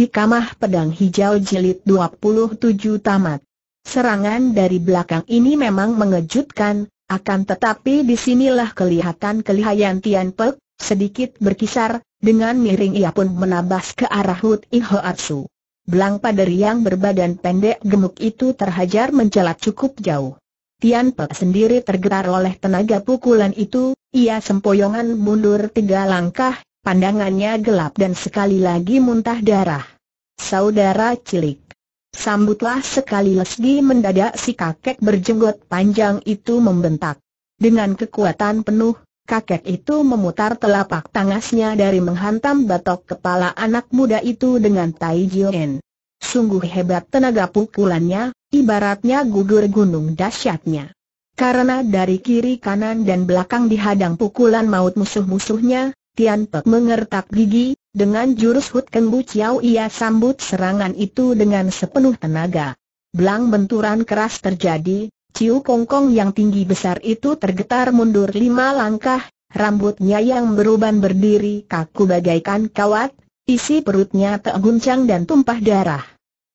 Hikamah Pedang Hijau Jilid 27 Tamat Serangan dari belakang ini memang mengejutkan, akan tetapi di sinilah kelihatan kelihayan Tian Pek, sedikit berkisar, dengan miring ia pun menabas ke arah Hut Ihoatsu. Belang pader yang berbadan pendek gemuk itu terhajar mencelat cukup jauh. Tian Pek sendiri tergetar oleh tenaga pukulan itu, ia sempoyongan mundur tiga langkah, pandangannya gelap dan sekali lagi muntah darah. Saudara cilik. Sambutlah sekali lesgi mendadak si kakek berjenggot panjang itu membentak. Dengan kekuatan penuh, kakek itu memutar telapak tangasnya dari menghantam batok kepala anak muda itu dengan Tai Jioen. Sungguh hebat tenaga pukulannya, ibaratnya gugur gunung dahsyatnya. Karena dari kiri kanan dan belakang dihadang pukulan maut musuh-musuhnya, Tian Pek mengertak gigi, dengan jurus Hut Kembu Chiao ia sambut serangan itu dengan sepenuh tenaga. Belang benturan keras terjadi, Ciu Kongkong yang tinggi besar itu tergetar mundur lima langkah, rambutnya yang beruban berdiri kaku bagaikan kawat, isi perutnya terguncang dan tumpah darah.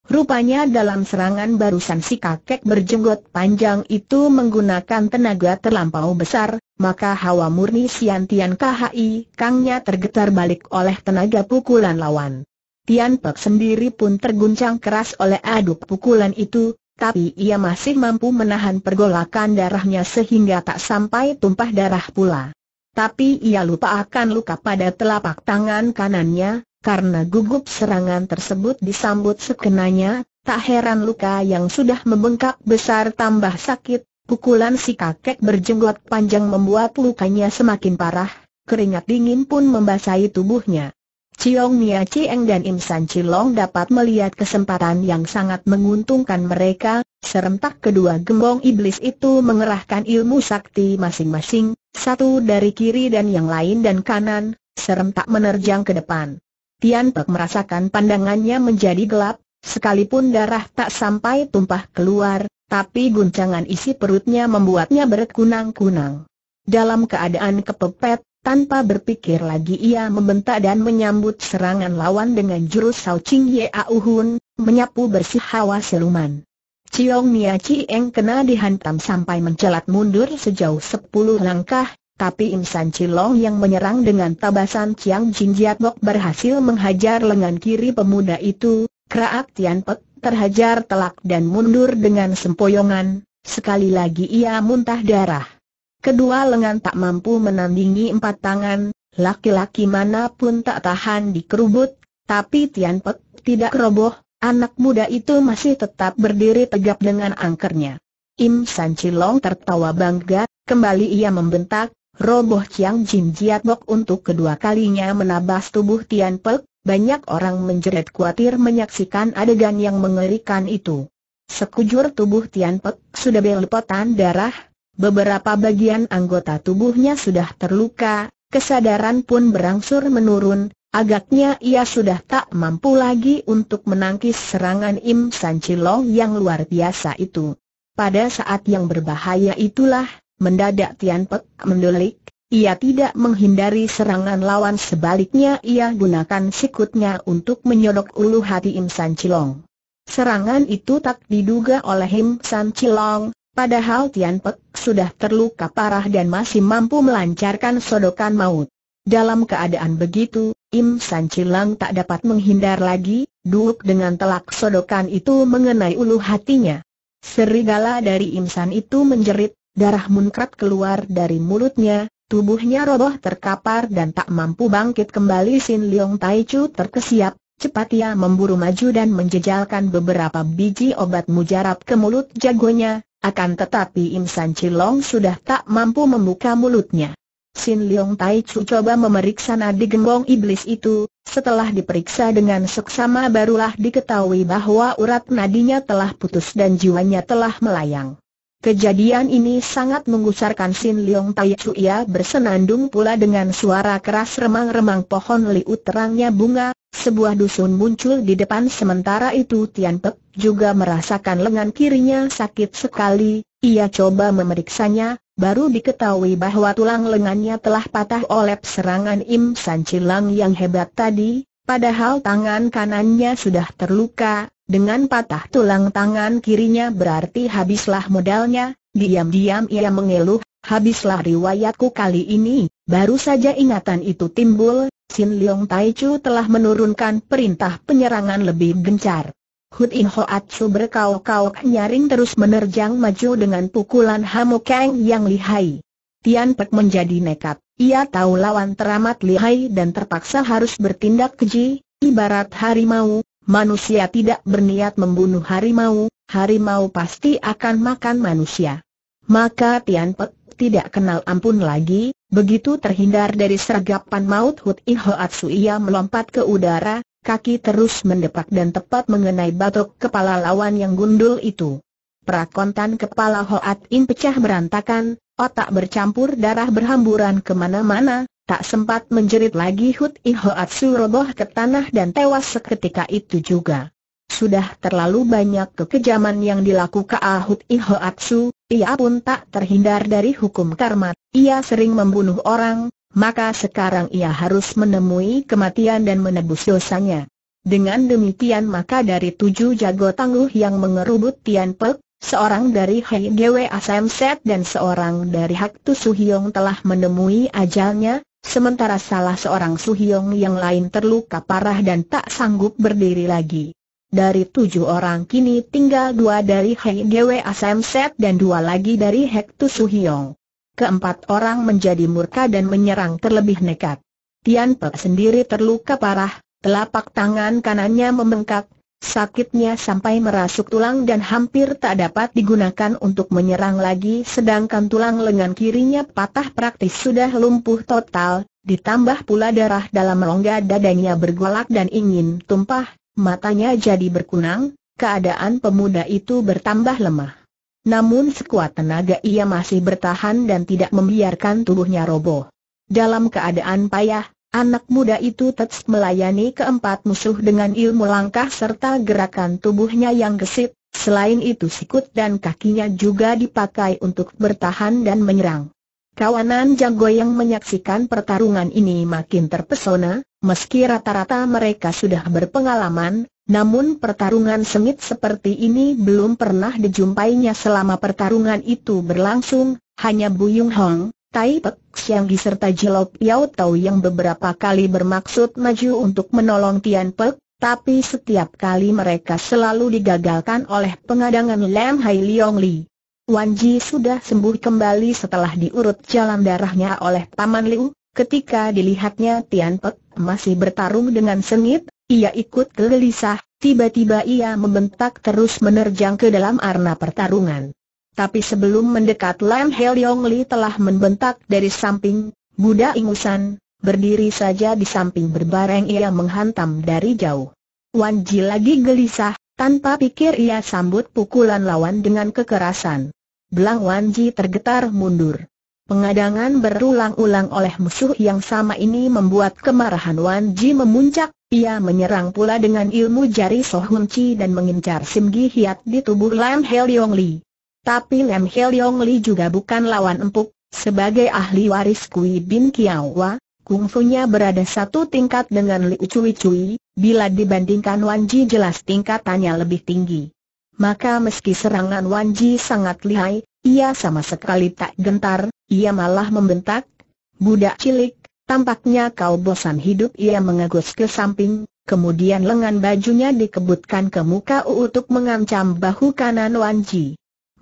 Rupanya dalam serangan barusan si kakek berjenggot panjang itu menggunakan tenaga terlampau besar, maka hawa murni Sian Tian KHI Kangnya tergetar balik oleh tenaga pukulan lawan. Tian Pek sendiri pun terguncang keras oleh adu pukulan itu, tapi ia masih mampu menahan pergolakan darahnya sehingga tak sampai tumpah darah pula. Tapi ia lupa akan luka pada telapak tangan kanannya, karena gugup serangan tersebut disambut sekenanya, tak heran luka yang sudah membengkak besar tambah sakit, pukulan si kakek berjenggot panjang membuat lukanya semakin parah, keringat dingin pun membasahi tubuhnya. Ciong Nia Chieng dan Im San Chilong dapat melihat kesempatan yang sangat menguntungkan mereka, serentak kedua gembong iblis itu mengerahkan ilmu sakti masing-masing, satu dari kiri dan yang lain dan kanan, serentak menerjang ke depan. Tian Pek merasakan pandangannya menjadi gelap, sekalipun darah tak sampai tumpah keluar, tapi guncangan isi perutnya membuatnya berkunang-kunang. Dalam keadaan kepepet, tanpa berpikir lagi ia membentak dan menyambut serangan lawan dengan jurus Sao Ching Ye Auhun, menyapu bersih hawa seluman. Ciong Mia Chieng kena dihantam sampai mencelat mundur sejauh sepuluh langkah, tapi Insan Cilong yang menyerang dengan tabasan Chiang Jin Jiat Bok berhasil menghajar lengan kiri pemuda itu, Kraak Tian Pek terhajar telak dan mundur dengan sempoyongan, sekali lagi ia muntah darah. Kedua lengan tak mampu menandingi empat tangan, laki-laki mana pun tak tahan dikerubut, tapi Tian Pek tidak roboh, anak muda itu masih tetap berdiri tegap dengan angkernya. Im San Cilong tertawa bangga, kembali ia membentak, roboh Chiang Jin Jiat Bok untuk kedua kalinya menabas tubuh Tian Pek, banyak orang menjerit khawatir menyaksikan adegan yang mengerikan itu. Sekujur tubuh Tian Pek sudah belepotan darah, beberapa bagian anggota tubuhnya sudah terluka, kesadaran pun berangsur menurun, agaknya ia sudah tak mampu lagi untuk menangkis serangan Im San Chilong yang luar biasa itu. Pada saat yang berbahaya itulah, Mendadak Tian Pek mendelik, ia tidak menghindari serangan lawan sebaliknya ia gunakan sikutnya untuk menyodok ulu hati Im San Chilong. Serangan itu tak diduga oleh Im San Chilong, padahal Tian Pek sudah terluka parah dan masih mampu melancarkan sodokan maut. Dalam keadaan begitu, Im San Chilong tak dapat menghindar lagi, duk dengan telak sodokan itu mengenai ulu hatinya. Serigala dari Im San itu menjerit, darah munkrat keluar dari mulutnya, tubuhnya roboh terkapar dan tak mampu bangkit kembali Sin Leong Tai Chu terkesiap, cepat ia memburu maju dan menjejalkan beberapa biji obat mujarab ke mulut jagonya, akan tetapi Im San Chilong sudah tak mampu membuka mulutnya. Sin Leong Tai Chu coba memeriksa nadi gembong iblis itu, setelah diperiksa dengan seksama barulah diketahui bahwa urat nadinya telah putus dan jiwanya telah melayang. Kejadian ini sangat menggusarkan Sin Leong Tai ia bersenandung pula dengan suara keras remang-remang pohon liu terangnya bunga, sebuah dusun muncul di depan sementara itu Tian Pek juga merasakan lengan kirinya sakit sekali, ia coba memeriksanya, baru diketahui bahwa tulang lengannya telah patah oleh serangan Im San Chilang yang hebat tadi, Padahal tangan kanannya sudah terluka, dengan patah tulang tangan kirinya berarti habislah modalnya, diam-diam ia mengeluh, habislah riwayatku kali ini, baru saja ingatan itu timbul, Sin Leong Tai Chu telah menurunkan perintah penyerangan lebih gencar. Hut In Hoatsu berkauk-kauk nyaring terus menerjang maju dengan pukulan Hamukeng yang lihai. Tian Pek menjadi nekat. Ia tahu lawan teramat lihai dan terpaksa harus bertindak keji, ibarat harimau, manusia tidak berniat membunuh harimau, harimau pasti akan makan manusia. Maka Tian Pek tidak kenal ampun lagi, begitu terhindar dari sergapan maut Hut In Hoatsu ia melompat ke udara, kaki terus mendepak dan tepat mengenai batok kepala lawan yang gundul itu. Prakontan kepala Hoat In pecah berantakan, otak bercampur darah berhamburan ke mana-mana, tak sempat menjerit lagi Hut In Hoatsu roboh ke tanah dan tewas seketika itu juga. Sudah terlalu banyak kekejaman yang dilakukan Ahut In Hoatsu, ia pun tak terhindar dari hukum karma, ia sering membunuh orang, maka sekarang ia harus menemui kematian dan menebus dosanya. Dengan demikian maka dari tujuh jago tangguh yang mengerubut Tian Pek, Seorang dari Hei Dewe Asam Set dan seorang dari Hak Tu Suhyong telah menemui ajalnya, sementara salah seorang Suhyong yang lain terluka parah dan tak sanggup berdiri lagi. Dari tujuh orang kini tinggal dua dari Hei Dewe Asam Set dan dua lagi dari Hek Tu Suhyong. Keempat orang menjadi murka dan menyerang terlebih nekat. Tian Pek sendiri terluka parah, telapak tangan kanannya membengkak, Sakitnya sampai merasuk tulang dan hampir tak dapat digunakan untuk menyerang lagi sedangkan tulang lengan kirinya patah praktis sudah lumpuh total, ditambah pula darah dalam rongga dadanya bergolak dan ingin tumpah, matanya jadi berkunang, keadaan pemuda itu bertambah lemah. Namun sekuat tenaga ia masih bertahan dan tidak membiarkan tubuhnya roboh. Dalam keadaan payah, Anak muda itu tetap melayani keempat musuh dengan ilmu langkah serta gerakan tubuhnya yang gesit, selain itu sikut dan kakinya juga dipakai untuk bertahan dan menyerang. Kawanan jago yang menyaksikan pertarungan ini makin terpesona, meski rata-rata mereka sudah berpengalaman, namun pertarungan sengit seperti ini belum pernah dijumpainya selama pertarungan itu berlangsung, hanya Buyung Hong, Tai Pek Siang serta Jelop Yao Tau yang beberapa kali bermaksud maju untuk menolong Tian Pek, tapi setiap kali mereka selalu digagalkan oleh pengadangan Lam Hai Liong Li. Wan Ji sudah sembuh kembali setelah diurut jalan darahnya oleh Paman Liu, ketika dilihatnya Tian Pek masih bertarung dengan sengit, ia ikut gelisah, tiba-tiba ia membentak terus menerjang ke dalam arna pertarungan. Tapi sebelum mendekat Lam Heliong Li telah membentak dari samping, Buddha ingusan, berdiri saja di samping berbareng ia menghantam dari jauh. Wan Ji lagi gelisah, tanpa pikir ia sambut pukulan lawan dengan kekerasan. Belang Wan Ji tergetar mundur. Pengadangan berulang-ulang oleh musuh yang sama ini membuat kemarahan Wan Ji memuncak, ia menyerang pula dengan ilmu jari Sohun Chi dan mengincar Sim Gi Hiat di tubuh Lam Heliong Li. Tapi Lem Heliong Li juga bukan lawan empuk, sebagai ahli waris Kui Bin Kiawa, kungfunya berada satu tingkat dengan Li Cui Cui, bila dibandingkan Wan Ji jelas tingkatannya lebih tinggi. Maka meski serangan Wan Ji sangat lihai, ia sama sekali tak gentar, ia malah membentak, Budak cilik, tampaknya kau bosan hidup ia mengegus ke samping, kemudian lengan bajunya dikebutkan ke muka untuk mengancam bahu kanan Wan Ji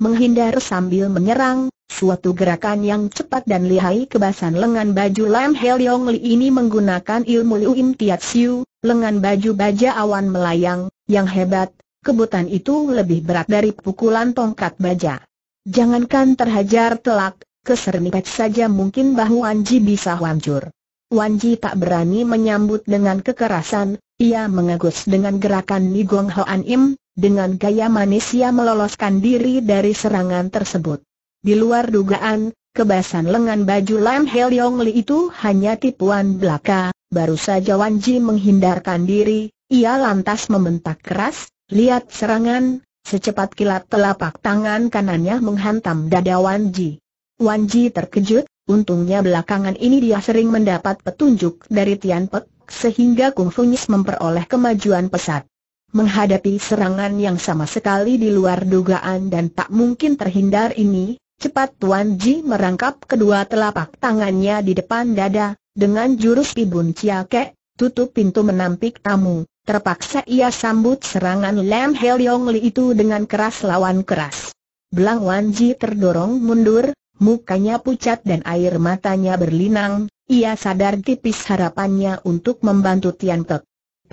menghindar sambil menyerang, suatu gerakan yang cepat dan lihai kebasan lengan baju Lam Heliong Li ini menggunakan ilmu Liu Im Tiat Siu, lengan baju baja awan melayang, yang hebat, kebutan itu lebih berat dari pukulan tongkat baja. Jangankan terhajar telak, kesernipet saja mungkin bahu Wanji bisa hancur. Wanji tak berani menyambut dengan kekerasan, ia mengegus dengan gerakan Nigong Hoan Im, dengan gaya manis ia meloloskan diri dari serangan tersebut. Di luar dugaan, kebasan lengan baju Lam Heliong Li itu hanya tipuan belaka, baru saja Wan Ji menghindarkan diri, ia lantas membentak keras, lihat serangan, secepat kilat telapak tangan kanannya menghantam dada Wan Ji. Wan Ji terkejut, untungnya belakangan ini dia sering mendapat petunjuk dari Tian Pek, sehingga Kung Funyis memperoleh kemajuan pesat. Menghadapi serangan yang sama sekali di luar dugaan dan tak mungkin terhindar ini, cepat Tuan Ji merangkap kedua telapak tangannya di depan dada, dengan jurus pibun ciake, tutup pintu menampik tamu. Terpaksa ia sambut serangan Lam Heliong Li itu dengan keras lawan keras. Belang Wan Ji terdorong mundur, mukanya pucat dan air matanya berlinang, ia sadar tipis harapannya untuk membantu Tian Pek.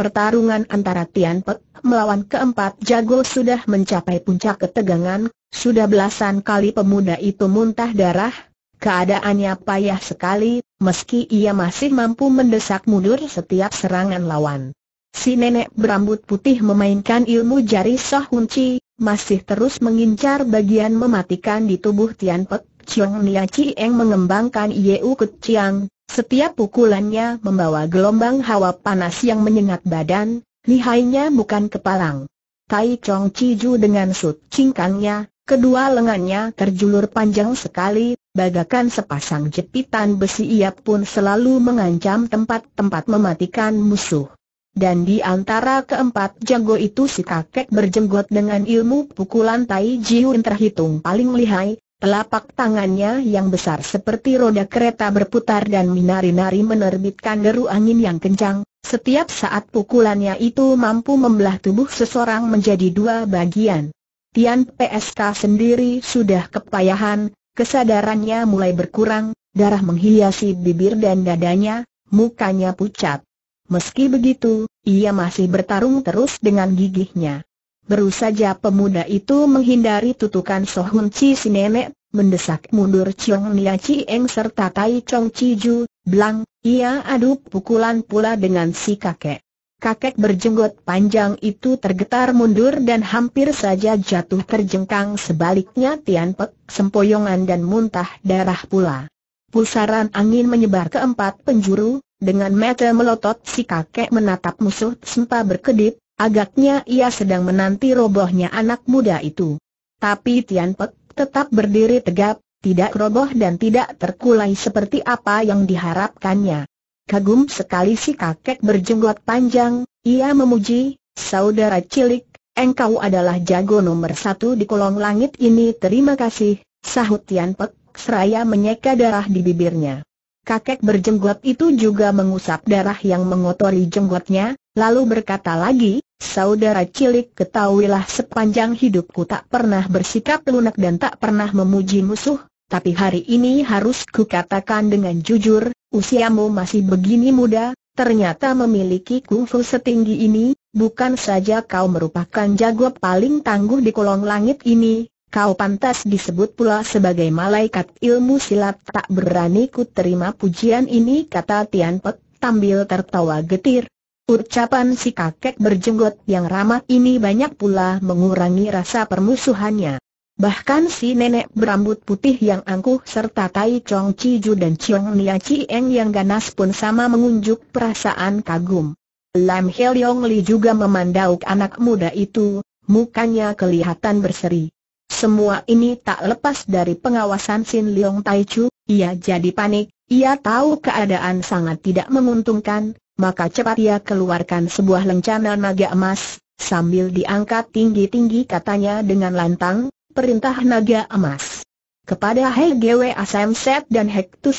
Pertarungan antara Tian Pek melawan keempat jago sudah mencapai puncak ketegangan, sudah belasan kali pemuda itu muntah darah, keadaannya payah sekali, meski ia masih mampu mendesak mundur setiap serangan lawan. Si nenek berambut putih memainkan ilmu jari Soh Hunci, masih terus mengincar bagian mematikan di tubuh Tian Pek. Chiong Nia Chieng mengembangkan Yeu Keciang, setiap pukulannya membawa gelombang hawa panas yang menyengat badan, lihainya bukan kepalang. Tai Chong Ciju dengan sut cingkangnya, kedua lengannya terjulur panjang sekali, bagakan sepasang jepitan besi ia pun selalu mengancam tempat-tempat mematikan musuh. Dan di antara keempat jago itu si kakek berjenggot dengan ilmu pukulan Tai Jiun terhitung paling lihai, Telapak tangannya yang besar seperti roda kereta berputar dan minari-nari menerbitkan deru angin yang kencang. Setiap saat pukulannya itu mampu membelah tubuh seseorang menjadi dua bagian. Tian PSK sendiri sudah kepayahan, kesadarannya mulai berkurang, darah menghiasi bibir dan dadanya, mukanya pucat. Meski begitu, ia masih bertarung terus dengan gigihnya. Baru saja pemuda itu menghindari tutukan Sohun Chi si nenek, mendesak mundur Chiong Nia Eng serta Tai Chong Ju, belang, ia adu pukulan pula dengan si kakek. Kakek berjenggot panjang itu tergetar mundur dan hampir saja jatuh terjengkang sebaliknya Tian Pek, sempoyongan dan muntah darah pula. Pusaran angin menyebar ke empat penjuru, dengan mata melotot si kakek menatap musuh sempat berkedip, Agaknya ia sedang menanti robohnya anak muda itu. Tapi Tian Pek tetap berdiri tegap, tidak roboh dan tidak terkulai seperti apa yang diharapkannya. Kagum sekali si kakek berjenggot panjang, ia memuji, saudara cilik, engkau adalah jago nomor satu di kolong langit ini terima kasih, sahut Tian Pek, seraya menyeka darah di bibirnya. Kakek berjenggot itu juga mengusap darah yang mengotori jenggotnya, lalu berkata lagi, Saudara cilik ketahuilah sepanjang hidupku tak pernah bersikap lunak dan tak pernah memuji musuh, tapi hari ini harus kukatakan dengan jujur, usiamu masih begini muda, ternyata memiliki kungfu setinggi ini, bukan saja kau merupakan jago paling tangguh di kolong langit ini, kau pantas disebut pula sebagai malaikat ilmu silat. Tak berani ku terima pujian ini kata Tian Pek, sambil tertawa getir, Ucapan si kakek berjenggot yang ramah ini banyak pula mengurangi rasa permusuhannya. Bahkan si nenek berambut putih yang angkuh serta Tai Chong Ju dan Chiong Nia Eng yang ganas pun sama mengunjuk perasaan kagum. Lam Heliong Li juga memandauk anak muda itu, mukanya kelihatan berseri. Semua ini tak lepas dari pengawasan Sin Leong Tai Chu, ia jadi panik, ia tahu keadaan sangat tidak menguntungkan, maka cepat ia keluarkan sebuah lencana naga emas, sambil diangkat tinggi-tinggi katanya dengan lantang, perintah naga emas. Kepada Hei Gwe Asam Set dan Hek Tu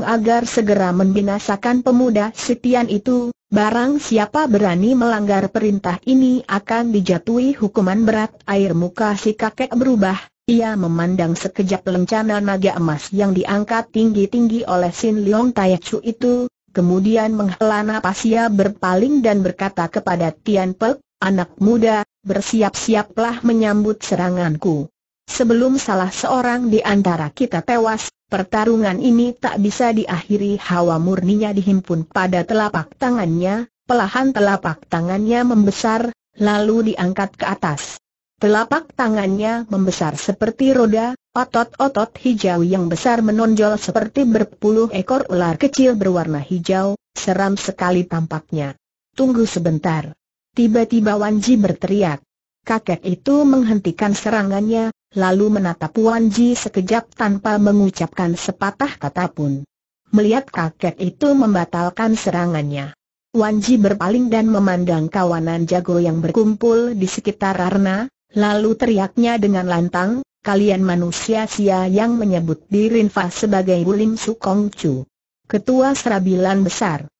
agar segera membinasakan pemuda setian itu, barang siapa berani melanggar perintah ini akan dijatuhi hukuman berat. Air muka si kakek berubah, ia memandang sekejap lencana naga emas yang diangkat tinggi-tinggi oleh Sin Leong Tai Chu itu, kemudian menghela napas ia berpaling dan berkata kepada Tian Pek, anak muda, bersiap-siaplah menyambut seranganku. Sebelum salah seorang di antara kita tewas, pertarungan ini tak bisa diakhiri hawa murninya dihimpun pada telapak tangannya, pelahan telapak tangannya membesar, lalu diangkat ke atas. Telapak tangannya membesar seperti roda, otot-otot hijau yang besar menonjol seperti berpuluh ekor ular kecil berwarna hijau, seram sekali tampaknya. Tunggu sebentar. Tiba-tiba Wanji berteriak. Kakek itu menghentikan serangannya, lalu menatap Wanji sekejap tanpa mengucapkan sepatah kata pun. Melihat kakek itu membatalkan serangannya. Wan Ji berpaling dan memandang kawanan jago yang berkumpul di sekitar Arna, lalu teriaknya dengan lantang, kalian manusia sia yang menyebut diri Rinfa sebagai Bulim Sukong Chu. Ketua Serabilan Besar.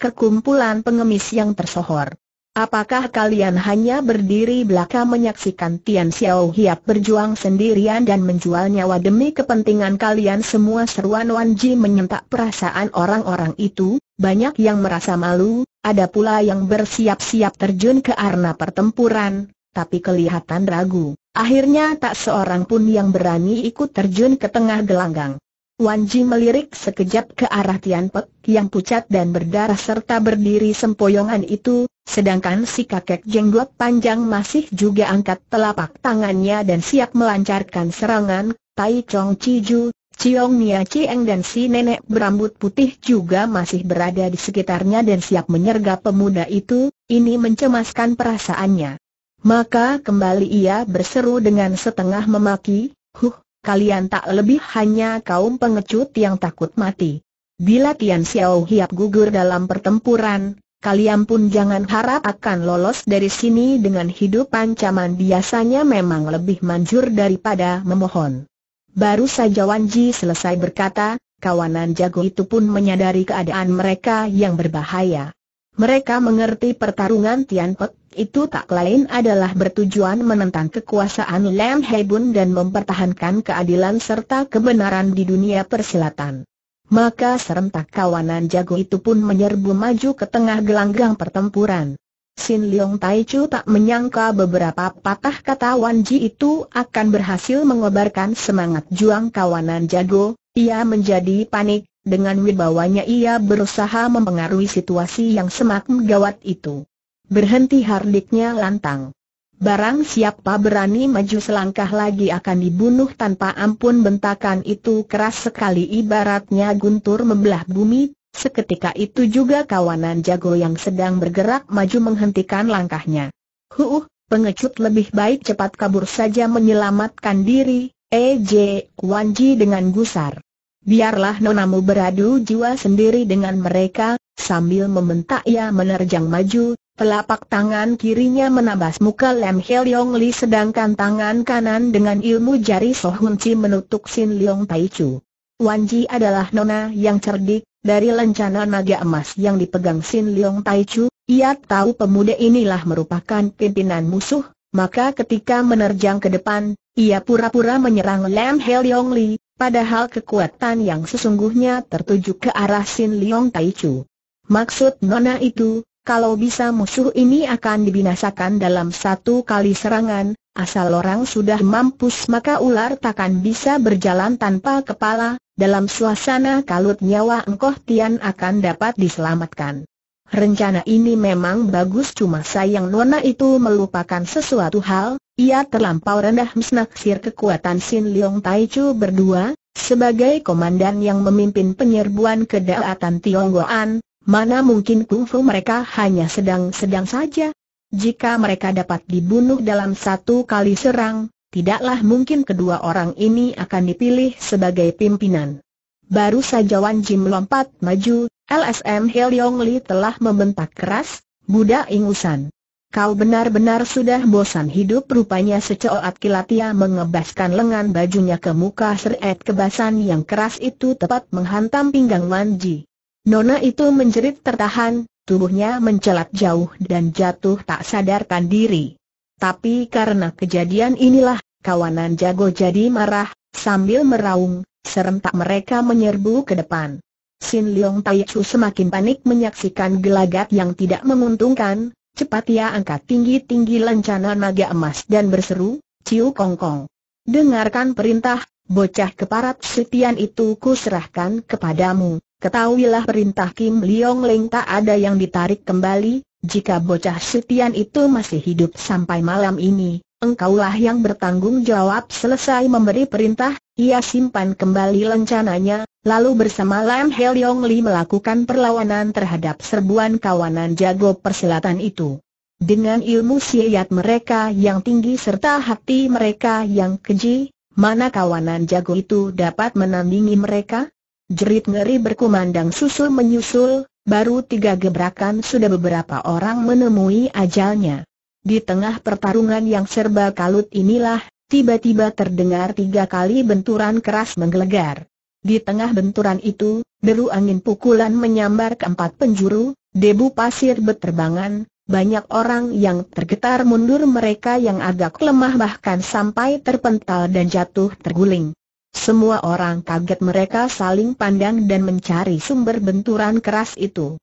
Kekumpulan pengemis yang tersohor. Apakah kalian hanya berdiri belakang menyaksikan Tian Xiao Hiap berjuang sendirian dan menjual nyawa demi kepentingan kalian semua seruan Wan Ji menyentak perasaan orang-orang itu, banyak yang merasa malu, ada pula yang bersiap-siap terjun ke arena pertempuran, tapi kelihatan ragu. Akhirnya tak seorang pun yang berani ikut terjun ke tengah gelanggang. Wan Ji melirik sekejap ke arah Tian Pek yang pucat dan berdarah serta berdiri sempoyongan itu, sedangkan si kakek jenggot panjang masih juga angkat telapak tangannya dan siap melancarkan serangan, Tai Chong Chiju, Ciong Nia Cieng dan si nenek berambut putih juga masih berada di sekitarnya dan siap menyergap pemuda itu, ini mencemaskan perasaannya. Maka kembali ia berseru dengan setengah memaki, Huh, kalian tak lebih hanya kaum pengecut yang takut mati. Bila Tian Xiao Hiap gugur dalam pertempuran, kalian pun jangan harap akan lolos dari sini dengan hidup ancaman biasanya memang lebih manjur daripada memohon. Baru saja Wan Ji selesai berkata, kawanan jago itu pun menyadari keadaan mereka yang berbahaya. Mereka mengerti pertarungan Tian Pek itu tak lain adalah bertujuan menentang kekuasaan Lam Hebun dan mempertahankan keadilan serta kebenaran di dunia persilatan. Maka serentak kawanan jago itu pun menyerbu maju ke tengah gelanggang pertempuran. Sin Leong Tai Chu tak menyangka beberapa patah kata Wan Ji itu akan berhasil mengobarkan semangat juang kawanan jago, ia menjadi panik, dengan wibawanya ia berusaha mempengaruhi situasi yang semakin gawat itu. Berhenti hardiknya lantang. Barang siapa berani maju selangkah lagi akan dibunuh tanpa ampun bentakan itu keras sekali ibaratnya guntur membelah bumi, seketika itu juga kawanan jago yang sedang bergerak maju menghentikan langkahnya. Huh, pengecut lebih baik cepat kabur saja menyelamatkan diri, E.J. Wanji dengan gusar. Biarlah nonamu beradu jiwa sendiri dengan mereka, sambil membentak ia menerjang maju, Telapak tangan kirinya menabas muka Lem Leong Li sedangkan tangan kanan dengan ilmu jari So Hun Chi menutup Sin Leong Tai Chu. Wan Ji adalah nona yang cerdik, dari lencana naga emas yang dipegang Sin Leong Tai Chu, ia tahu pemuda inilah merupakan pimpinan musuh, maka ketika menerjang ke depan, ia pura-pura menyerang Lem Leong Li, padahal kekuatan yang sesungguhnya tertuju ke arah Sin Leong Tai Chu. Maksud nona itu, kalau bisa musuh ini akan dibinasakan dalam satu kali serangan, asal orang sudah mampus maka ular takkan bisa berjalan tanpa kepala, dalam suasana kalut nyawa engkoh Tian akan dapat diselamatkan. Rencana ini memang bagus cuma sayang Nona itu melupakan sesuatu hal, ia terlampau rendah mesnaksir kekuatan Sin Leong Tai Chu berdua, sebagai komandan yang memimpin penyerbuan ke Daatan Tionggoan, Mana mungkin kungfu mereka hanya sedang-sedang saja? Jika mereka dapat dibunuh dalam satu kali serang, tidaklah mungkin kedua orang ini akan dipilih sebagai pimpinan. Baru saja Wan Jim melompat maju, LSM Heliong Li telah membentak keras, budak ingusan. Kau benar-benar sudah bosan hidup rupanya seceoat kilatia mengebaskan lengan bajunya ke muka seret kebasan yang keras itu tepat menghantam pinggang Wan Ji. Nona itu menjerit tertahan, tubuhnya mencelat jauh dan jatuh tak sadarkan diri. Tapi karena kejadian inilah, kawanan jago jadi marah, sambil meraung, serentak mereka menyerbu ke depan. Sin Leong Tai Chu semakin panik menyaksikan gelagat yang tidak menguntungkan, cepat ia angkat tinggi-tinggi lencana naga emas dan berseru, Ciu Kong Kong. Dengarkan perintah, bocah keparat setian itu kuserahkan kepadamu, Ketahuilah perintah Kim Leong Leng tak ada yang ditarik kembali, jika bocah setian itu masih hidup sampai malam ini, engkaulah yang bertanggung jawab selesai memberi perintah, ia simpan kembali lencananya, lalu bersama Lam Leong Li melakukan perlawanan terhadap serbuan kawanan jago persilatan itu. Dengan ilmu siat mereka yang tinggi serta hati mereka yang keji, mana kawanan jago itu dapat menandingi mereka? Jerit ngeri berkumandang susul menyusul, baru tiga gebrakan sudah beberapa orang menemui ajalnya. Di tengah pertarungan yang serba kalut inilah, tiba-tiba terdengar tiga kali benturan keras menggelegar. Di tengah benturan itu, deru angin pukulan menyambar ke empat penjuru, debu pasir berterbangan, banyak orang yang tergetar mundur mereka yang agak lemah bahkan sampai terpental dan jatuh terguling. Semua orang kaget mereka saling pandang dan mencari sumber benturan keras itu.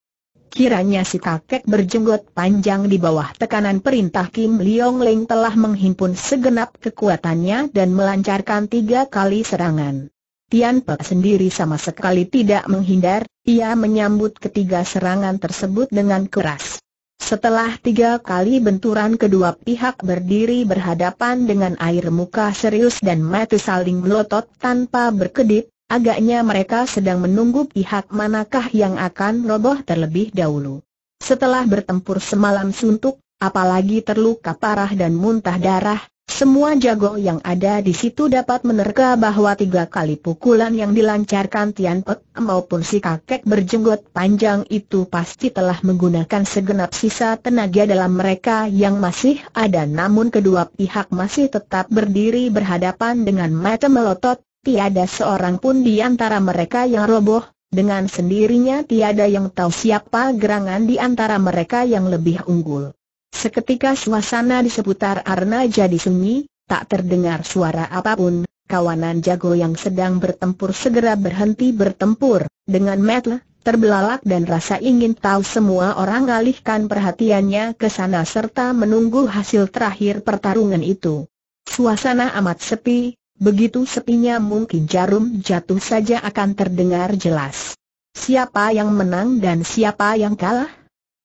Kiranya si kakek berjenggot panjang di bawah tekanan perintah Kim Leong Leng telah menghimpun segenap kekuatannya dan melancarkan tiga kali serangan. Tian Pek sendiri sama sekali tidak menghindar, ia menyambut ketiga serangan tersebut dengan keras. Setelah tiga kali benturan kedua pihak berdiri berhadapan dengan air muka serius dan mata saling melotot tanpa berkedip, agaknya mereka sedang menunggu pihak manakah yang akan roboh terlebih dahulu. Setelah bertempur semalam suntuk, apalagi terluka parah dan muntah darah, semua jago yang ada di situ dapat menerka bahwa tiga kali pukulan yang dilancarkan Tian Pek maupun si kakek berjenggot panjang itu pasti telah menggunakan segenap sisa tenaga dalam mereka yang masih ada namun kedua pihak masih tetap berdiri berhadapan dengan mata melotot, tiada seorang pun di antara mereka yang roboh, dengan sendirinya tiada yang tahu siapa gerangan di antara mereka yang lebih unggul. Seketika suasana di seputar Arna jadi sunyi, tak terdengar suara apa pun, kawanan jago yang sedang bertempur segera berhenti bertempur, dengan mata terbelalak dan rasa ingin tahu semua orang alihkan perhatiannya ke sana serta menunggu hasil terakhir pertarungan itu. Suasana amat sepi, begitu sepinya mungkin jarum jatuh saja akan terdengar jelas. Siapa yang menang dan siapa yang kalah?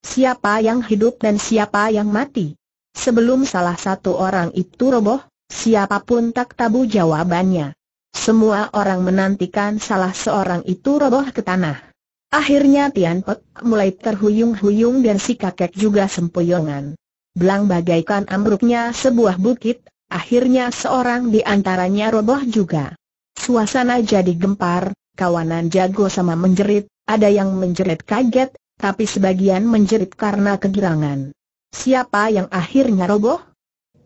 Siapa yang hidup dan siapa yang mati? Sebelum salah satu orang itu roboh, siapa pun tak tabu jawabannya. Semua orang menantikan salah seorang itu roboh ke tanah. Akhirnya Tian Pek mulai terhuyung-huyung dan si kakek juga sempoyongan. Belang bagaikan ambruknya sebuah bukit, akhirnya seorang di antaranya roboh juga. Suasana jadi gempar, kawanan jago sama menjerit, ada yang menjerit kaget, tapi sebagian menjerit karena kegirangan. Siapa yang akhirnya roboh?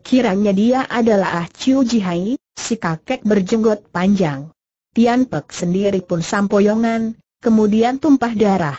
Kiranya dia adalah Ah Chiu Jihai, si kakek berjenggot panjang. Tian Pek sendiri pun sampoyongan, kemudian tumpah darah.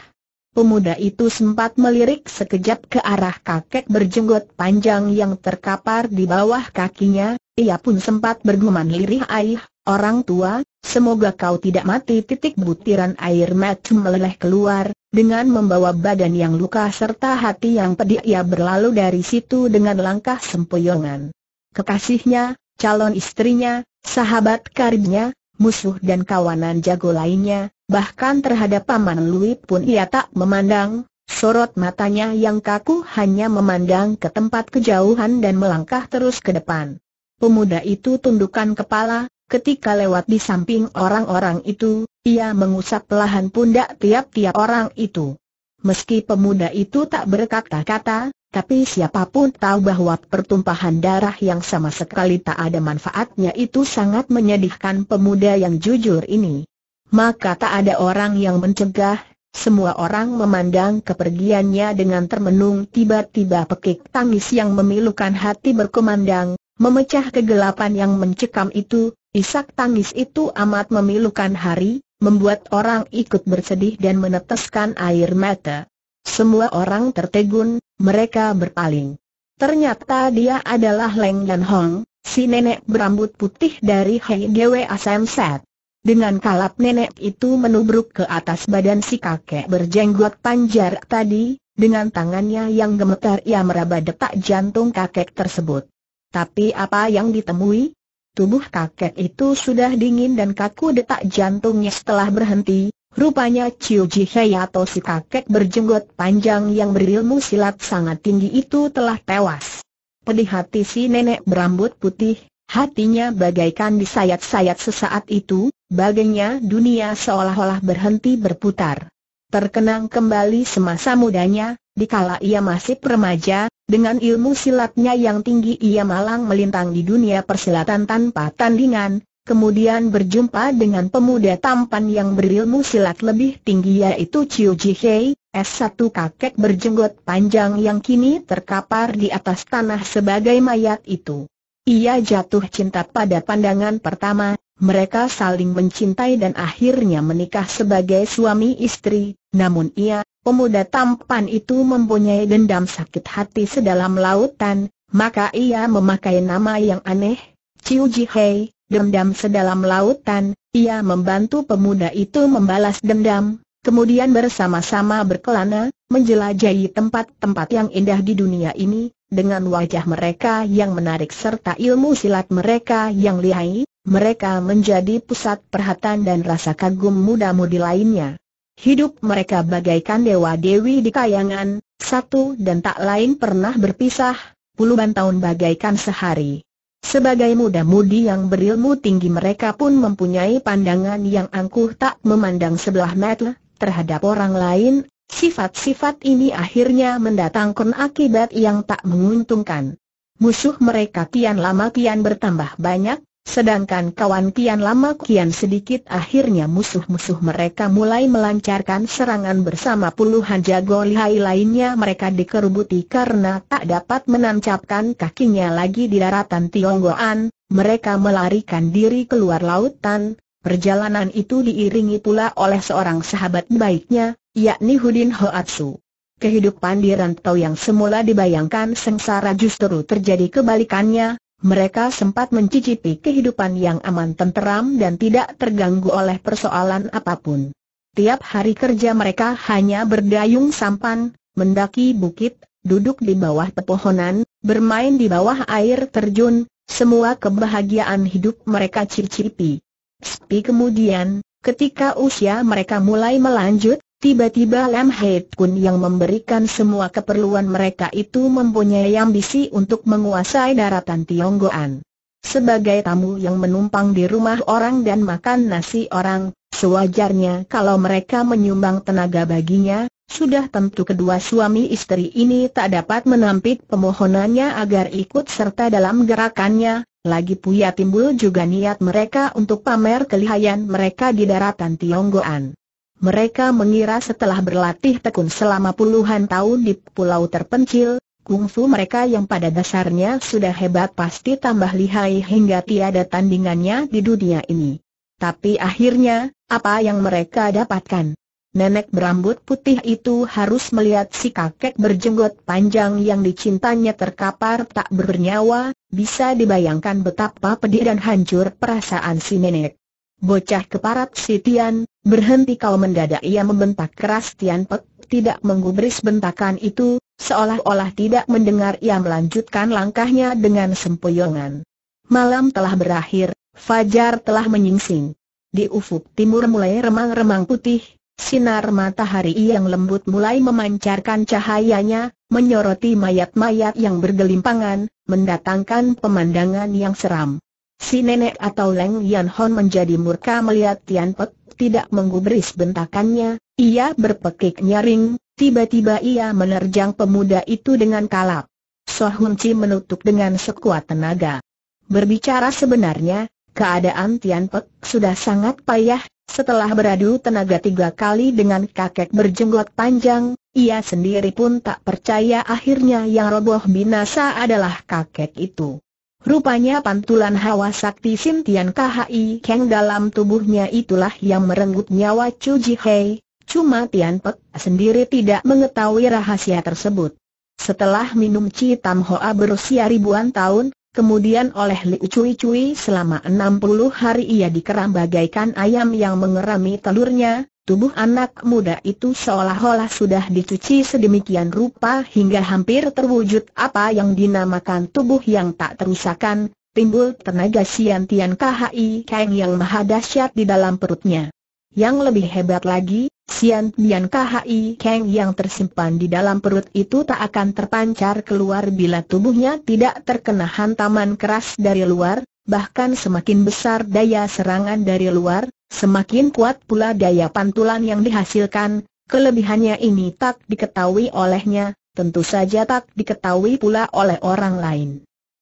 Pemuda itu sempat melirik sekejap ke arah kakek berjenggot panjang yang terkapar di bawah kakinya, ia pun sempat bergumam lirih aih, orang tua, semoga kau tidak mati titik butiran air mata meleleh keluar, dengan membawa badan yang luka serta hati yang pedih ia berlalu dari situ dengan langkah sempoyongan. Kekasihnya, calon istrinya, sahabat karibnya, musuh dan kawanan jago lainnya, bahkan terhadap Paman Lui pun ia tak memandang, sorot matanya yang kaku hanya memandang ke tempat kejauhan dan melangkah terus ke depan. Pemuda itu tundukkan kepala, Ketika lewat di samping orang-orang itu, ia mengusap pelahan pundak tiap-tiap orang itu. Meski pemuda itu tak berkata-kata, tapi siapa pun tahu bahwa pertumpahan darah yang sama sekali tak ada manfaatnya itu sangat menyedihkan pemuda yang jujur ini. Maka tak ada orang yang mencegah, semua orang memandang kepergiannya dengan termenung tiba-tiba pekik tangis yang memilukan hati berkumandang, memecah kegelapan yang mencekam itu, Isak tangis itu amat memilukan hari, membuat orang ikut bersedih dan meneteskan air mata. Semua orang tertegun, mereka berpaling. Ternyata dia adalah Leng Dan Hong, si nenek berambut putih dari Hei Gwe Asam Set. Dengan kalap nenek itu menubruk ke atas badan si kakek berjenggot panjar tadi, dengan tangannya yang gemetar ia meraba detak jantung kakek tersebut. Tapi apa yang ditemui? Tubuh kakek itu sudah dingin dan kaku detak jantungnya setelah berhenti, rupanya Chiu Ji Hei atau si kakek berjenggot panjang yang berilmu silat sangat tinggi itu telah tewas. Pedih hati si nenek berambut putih, hatinya bagaikan disayat-sayat sesaat itu, bagainya dunia seolah-olah berhenti berputar. Terkenang kembali semasa mudanya, dikala ia masih remaja, dengan ilmu silatnya yang tinggi ia malang melintang di dunia persilatan tanpa tandingan, kemudian berjumpa dengan pemuda tampan yang berilmu silat lebih tinggi yaitu Chiu Ji Hei, S1 kakek berjenggot panjang yang kini terkapar di atas tanah sebagai mayat itu. Ia jatuh cinta pada pandangan pertama, mereka saling mencintai dan akhirnya menikah sebagai suami istri, namun ia, pemuda tampan itu mempunyai dendam sakit hati sedalam lautan, maka ia memakai nama yang aneh, Chiu Ji Hei, dendam sedalam lautan, ia membantu pemuda itu membalas dendam, kemudian bersama-sama berkelana, menjelajahi tempat-tempat yang indah di dunia ini, dengan wajah mereka yang menarik serta ilmu silat mereka yang lihai, mereka menjadi pusat perhatian dan rasa kagum muda-mudi lainnya. Hidup mereka bagaikan dewa-dewi di kayangan, satu dan tak lain pernah berpisah, puluhan tahun bagaikan sehari. Sebagai muda-mudi yang berilmu tinggi mereka pun mempunyai pandangan yang angkuh tak memandang sebelah mata terhadap orang lain, Sifat-sifat ini akhirnya mendatangkan akibat yang tak menguntungkan. Musuh mereka kian lama kian bertambah banyak, sedangkan kawan kian lama kian sedikit akhirnya musuh-musuh mereka mulai melancarkan serangan bersama puluhan jago lihai lainnya mereka dikerubuti karena tak dapat menancapkan kakinya lagi di daratan Tionggoan, mereka melarikan diri keluar lautan, perjalanan itu diiringi pula oleh seorang sahabat baiknya, yakni Hudin Hoatsu. Kehidupan di rantau yang semula dibayangkan sengsara justru terjadi kebalikannya, mereka sempat mencicipi kehidupan yang aman tenteram dan tidak terganggu oleh persoalan apa pun. Tiap hari kerja mereka hanya berdayung sampan, mendaki bukit, duduk di bawah pepohonan, bermain di bawah air terjun, semua kebahagiaan hidup mereka cicipi. Sepi kemudian, ketika usia mereka mulai melanjut, Tiba-tiba Lam Heid Kun yang memberikan semua keperluan mereka itu mempunyai ambisi untuk menguasai daratan Tionggoan. Sebagai tamu yang menumpang di rumah orang dan makan nasi orang, sewajarnya kalau mereka menyumbang tenaga baginya, sudah tentu kedua suami istri ini tak dapat menampik pemohonannya agar ikut serta dalam gerakannya, lagi pula timbul juga niat mereka untuk pamer kelihayan mereka di daratan Tionggoan. Mereka mengira setelah berlatih tekun selama puluhan tahun di pulau terpencil, kungfu mereka yang pada dasarnya sudah hebat pasti tambah lihai hingga tiada tandingannya di dunia ini. Tapi akhirnya, apa yang mereka dapatkan? Nenek berambut putih itu harus melihat si kakek berjenggot panjang yang dicintanya terkapar tak bernyawa, bisa dibayangkan betapa pedih dan hancur perasaan si nenek. Bocah keparat si Tian, berhenti kau mendadak ia membentak keras Tian Pek, tidak menggubris bentakan itu, seolah-olah tidak mendengar ia melanjutkan langkahnya dengan sempoyongan. Malam telah berakhir, Fajar telah menyingsing. Di ufuk timur mulai remang-remang putih, sinar matahari yang lembut mulai memancarkan cahayanya, menyoroti mayat-mayat yang bergelimpangan, mendatangkan pemandangan yang seram. Si nenek atau Leng Yan Hon menjadi murka melihat Tian Pek tidak menggubris bentakannya, ia berpekik nyaring, tiba-tiba ia menerjang pemuda itu dengan kalap. So Hun Chi menutup dengan sekuat tenaga. Berbicara sebenarnya, keadaan Tian Pek sudah sangat payah, setelah beradu tenaga tiga kali dengan kakek berjenggot panjang, ia sendiri pun tak percaya akhirnya yang roboh binasa adalah kakek itu. Rupanya pantulan hawa sakti Sintian KHI Keng dalam tubuhnya itulah yang merenggut nyawa Chu Ji Hei, cuma Tian Pek sendiri tidak mengetahui rahasia tersebut. Setelah minum Chi Tam Hoa berusia ribuan tahun, kemudian oleh Liu Cui Cui selama 60 hari ia dikeram bagaikan ayam yang mengerami telurnya, Tubuh anak muda itu seolah-olah sudah dicuci sedemikian rupa hingga hampir terwujud apa yang dinamakan tubuh yang tak terusakan, timbul tenaga Siantian KHI Kang yang maha dahsyat di dalam perutnya. Yang lebih hebat lagi, Siantian KHI Kang yang tersimpan di dalam perut itu tak akan terpancar keluar bila tubuhnya tidak terkena hantaman keras dari luar, bahkan semakin besar daya serangan dari luar, Semakin kuat pula daya pantulan yang dihasilkan, kelebihannya ini tak diketahui olehnya, tentu saja tak diketahui pula oleh orang lain.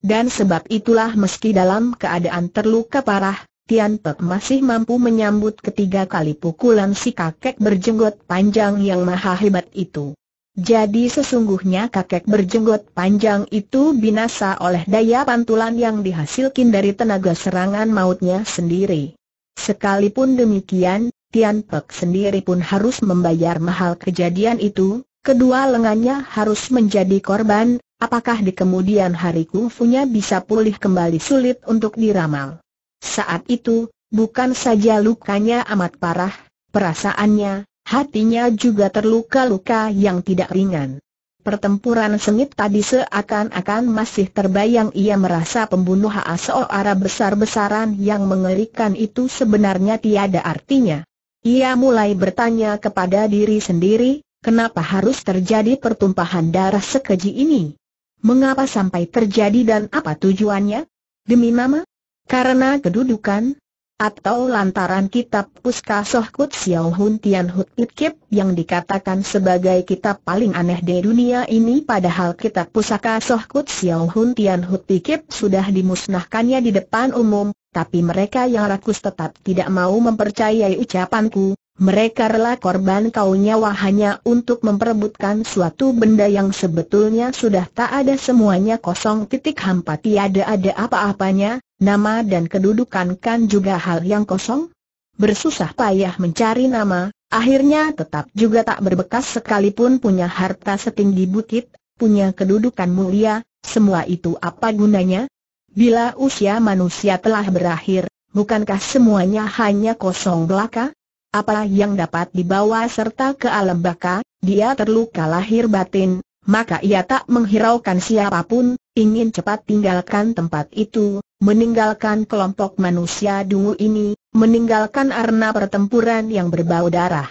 Dan sebab itulah meski dalam keadaan terluka parah, Tian Pek masih mampu menyambut ketiga kali pukulan si kakek berjenggot panjang yang maha hebat itu. Jadi sesungguhnya kakek berjenggot panjang itu binasa oleh daya pantulan yang dihasilkan dari tenaga serangan mautnya sendiri. Sekalipun demikian, Tian Pek sendiri pun harus membayar mahal kejadian itu, kedua lengannya harus menjadi korban, apakah di kemudian hari kungfunya bisa pulih kembali sulit untuk diramal. Saat itu, bukan saja lukanya amat parah, perasaannya, hatinya juga terluka-luka yang tidak ringan. Pertempuran sengit tadi seakan-akan masih terbayang ia merasa pembunuh seorang besar-besaran yang mengerikan itu sebenarnya tiada artinya. Ia mulai bertanya kepada diri sendiri, kenapa harus terjadi pertumpahan darah sekeji ini? Mengapa sampai terjadi dan apa tujuannya? Demi nama? Karena kedudukan, atau lantaran kitab Puska Soh Kut Xiao Hun Tian Hut Kip yang dikatakan sebagai kitab paling aneh di dunia ini padahal kitab Pusaka Soh Kut Xiao Hun Tian Hut Kip sudah dimusnahkannya di depan umum, tapi mereka yang rakus tetap tidak mau mempercayai ucapanku, mereka rela korban kau nyawa hanya untuk memperebutkan suatu benda yang sebetulnya sudah tak ada semuanya kosong titik hampa tiada ada apa-apanya, nama dan kedudukan kan juga hal yang kosong? Bersusah payah mencari nama, akhirnya tetap juga tak berbekas sekalipun punya harta setinggi bukit, punya kedudukan mulia, semua itu apa gunanya? Bila usia manusia telah berakhir, bukankah semuanya hanya kosong belaka? Apa yang dapat dibawa serta ke alam baka, dia terluka lahir batin, maka ia tak menghiraukan siapa pun, ingin cepat tinggalkan tempat itu, meninggalkan kelompok manusia dungu ini, meninggalkan arena pertempuran yang berbau darah.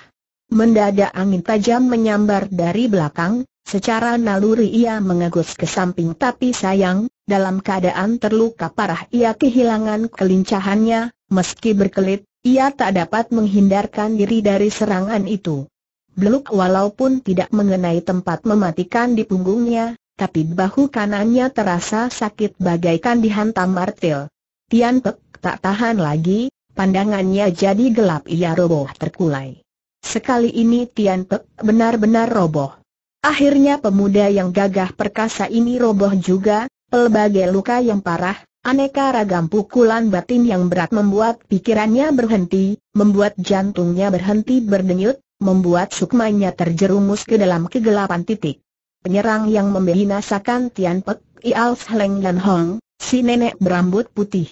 Mendadak angin tajam menyambar dari belakang, secara naluri ia mengegus ke samping. Tapi sayang, dalam keadaan terluka parah ia kehilangan kelincahannya, meski berkelit, ia tak dapat menghindarkan diri dari serangan itu. Beluk walaupun tidak mengenai tempat mematikan di punggungnya, tapi bahu kanannya terasa sakit bagaikan dihantam martil. Tian Pek tak tahan lagi, pandangannya jadi gelap ia roboh terkulai. Sekali ini Tian Pek benar-benar roboh. Akhirnya pemuda yang gagah perkasa ini roboh juga, pelbagai luka yang parah, Aneka ragam pukulan batin yang berat membuat pikirannya berhenti, membuat jantungnya berhenti berdenyut, membuat sukmanya terjerumus ke dalam kegelapan titik. Penyerang yang membinasakan Tian Pek, Ial Leng dan Hong, si nenek berambut putih.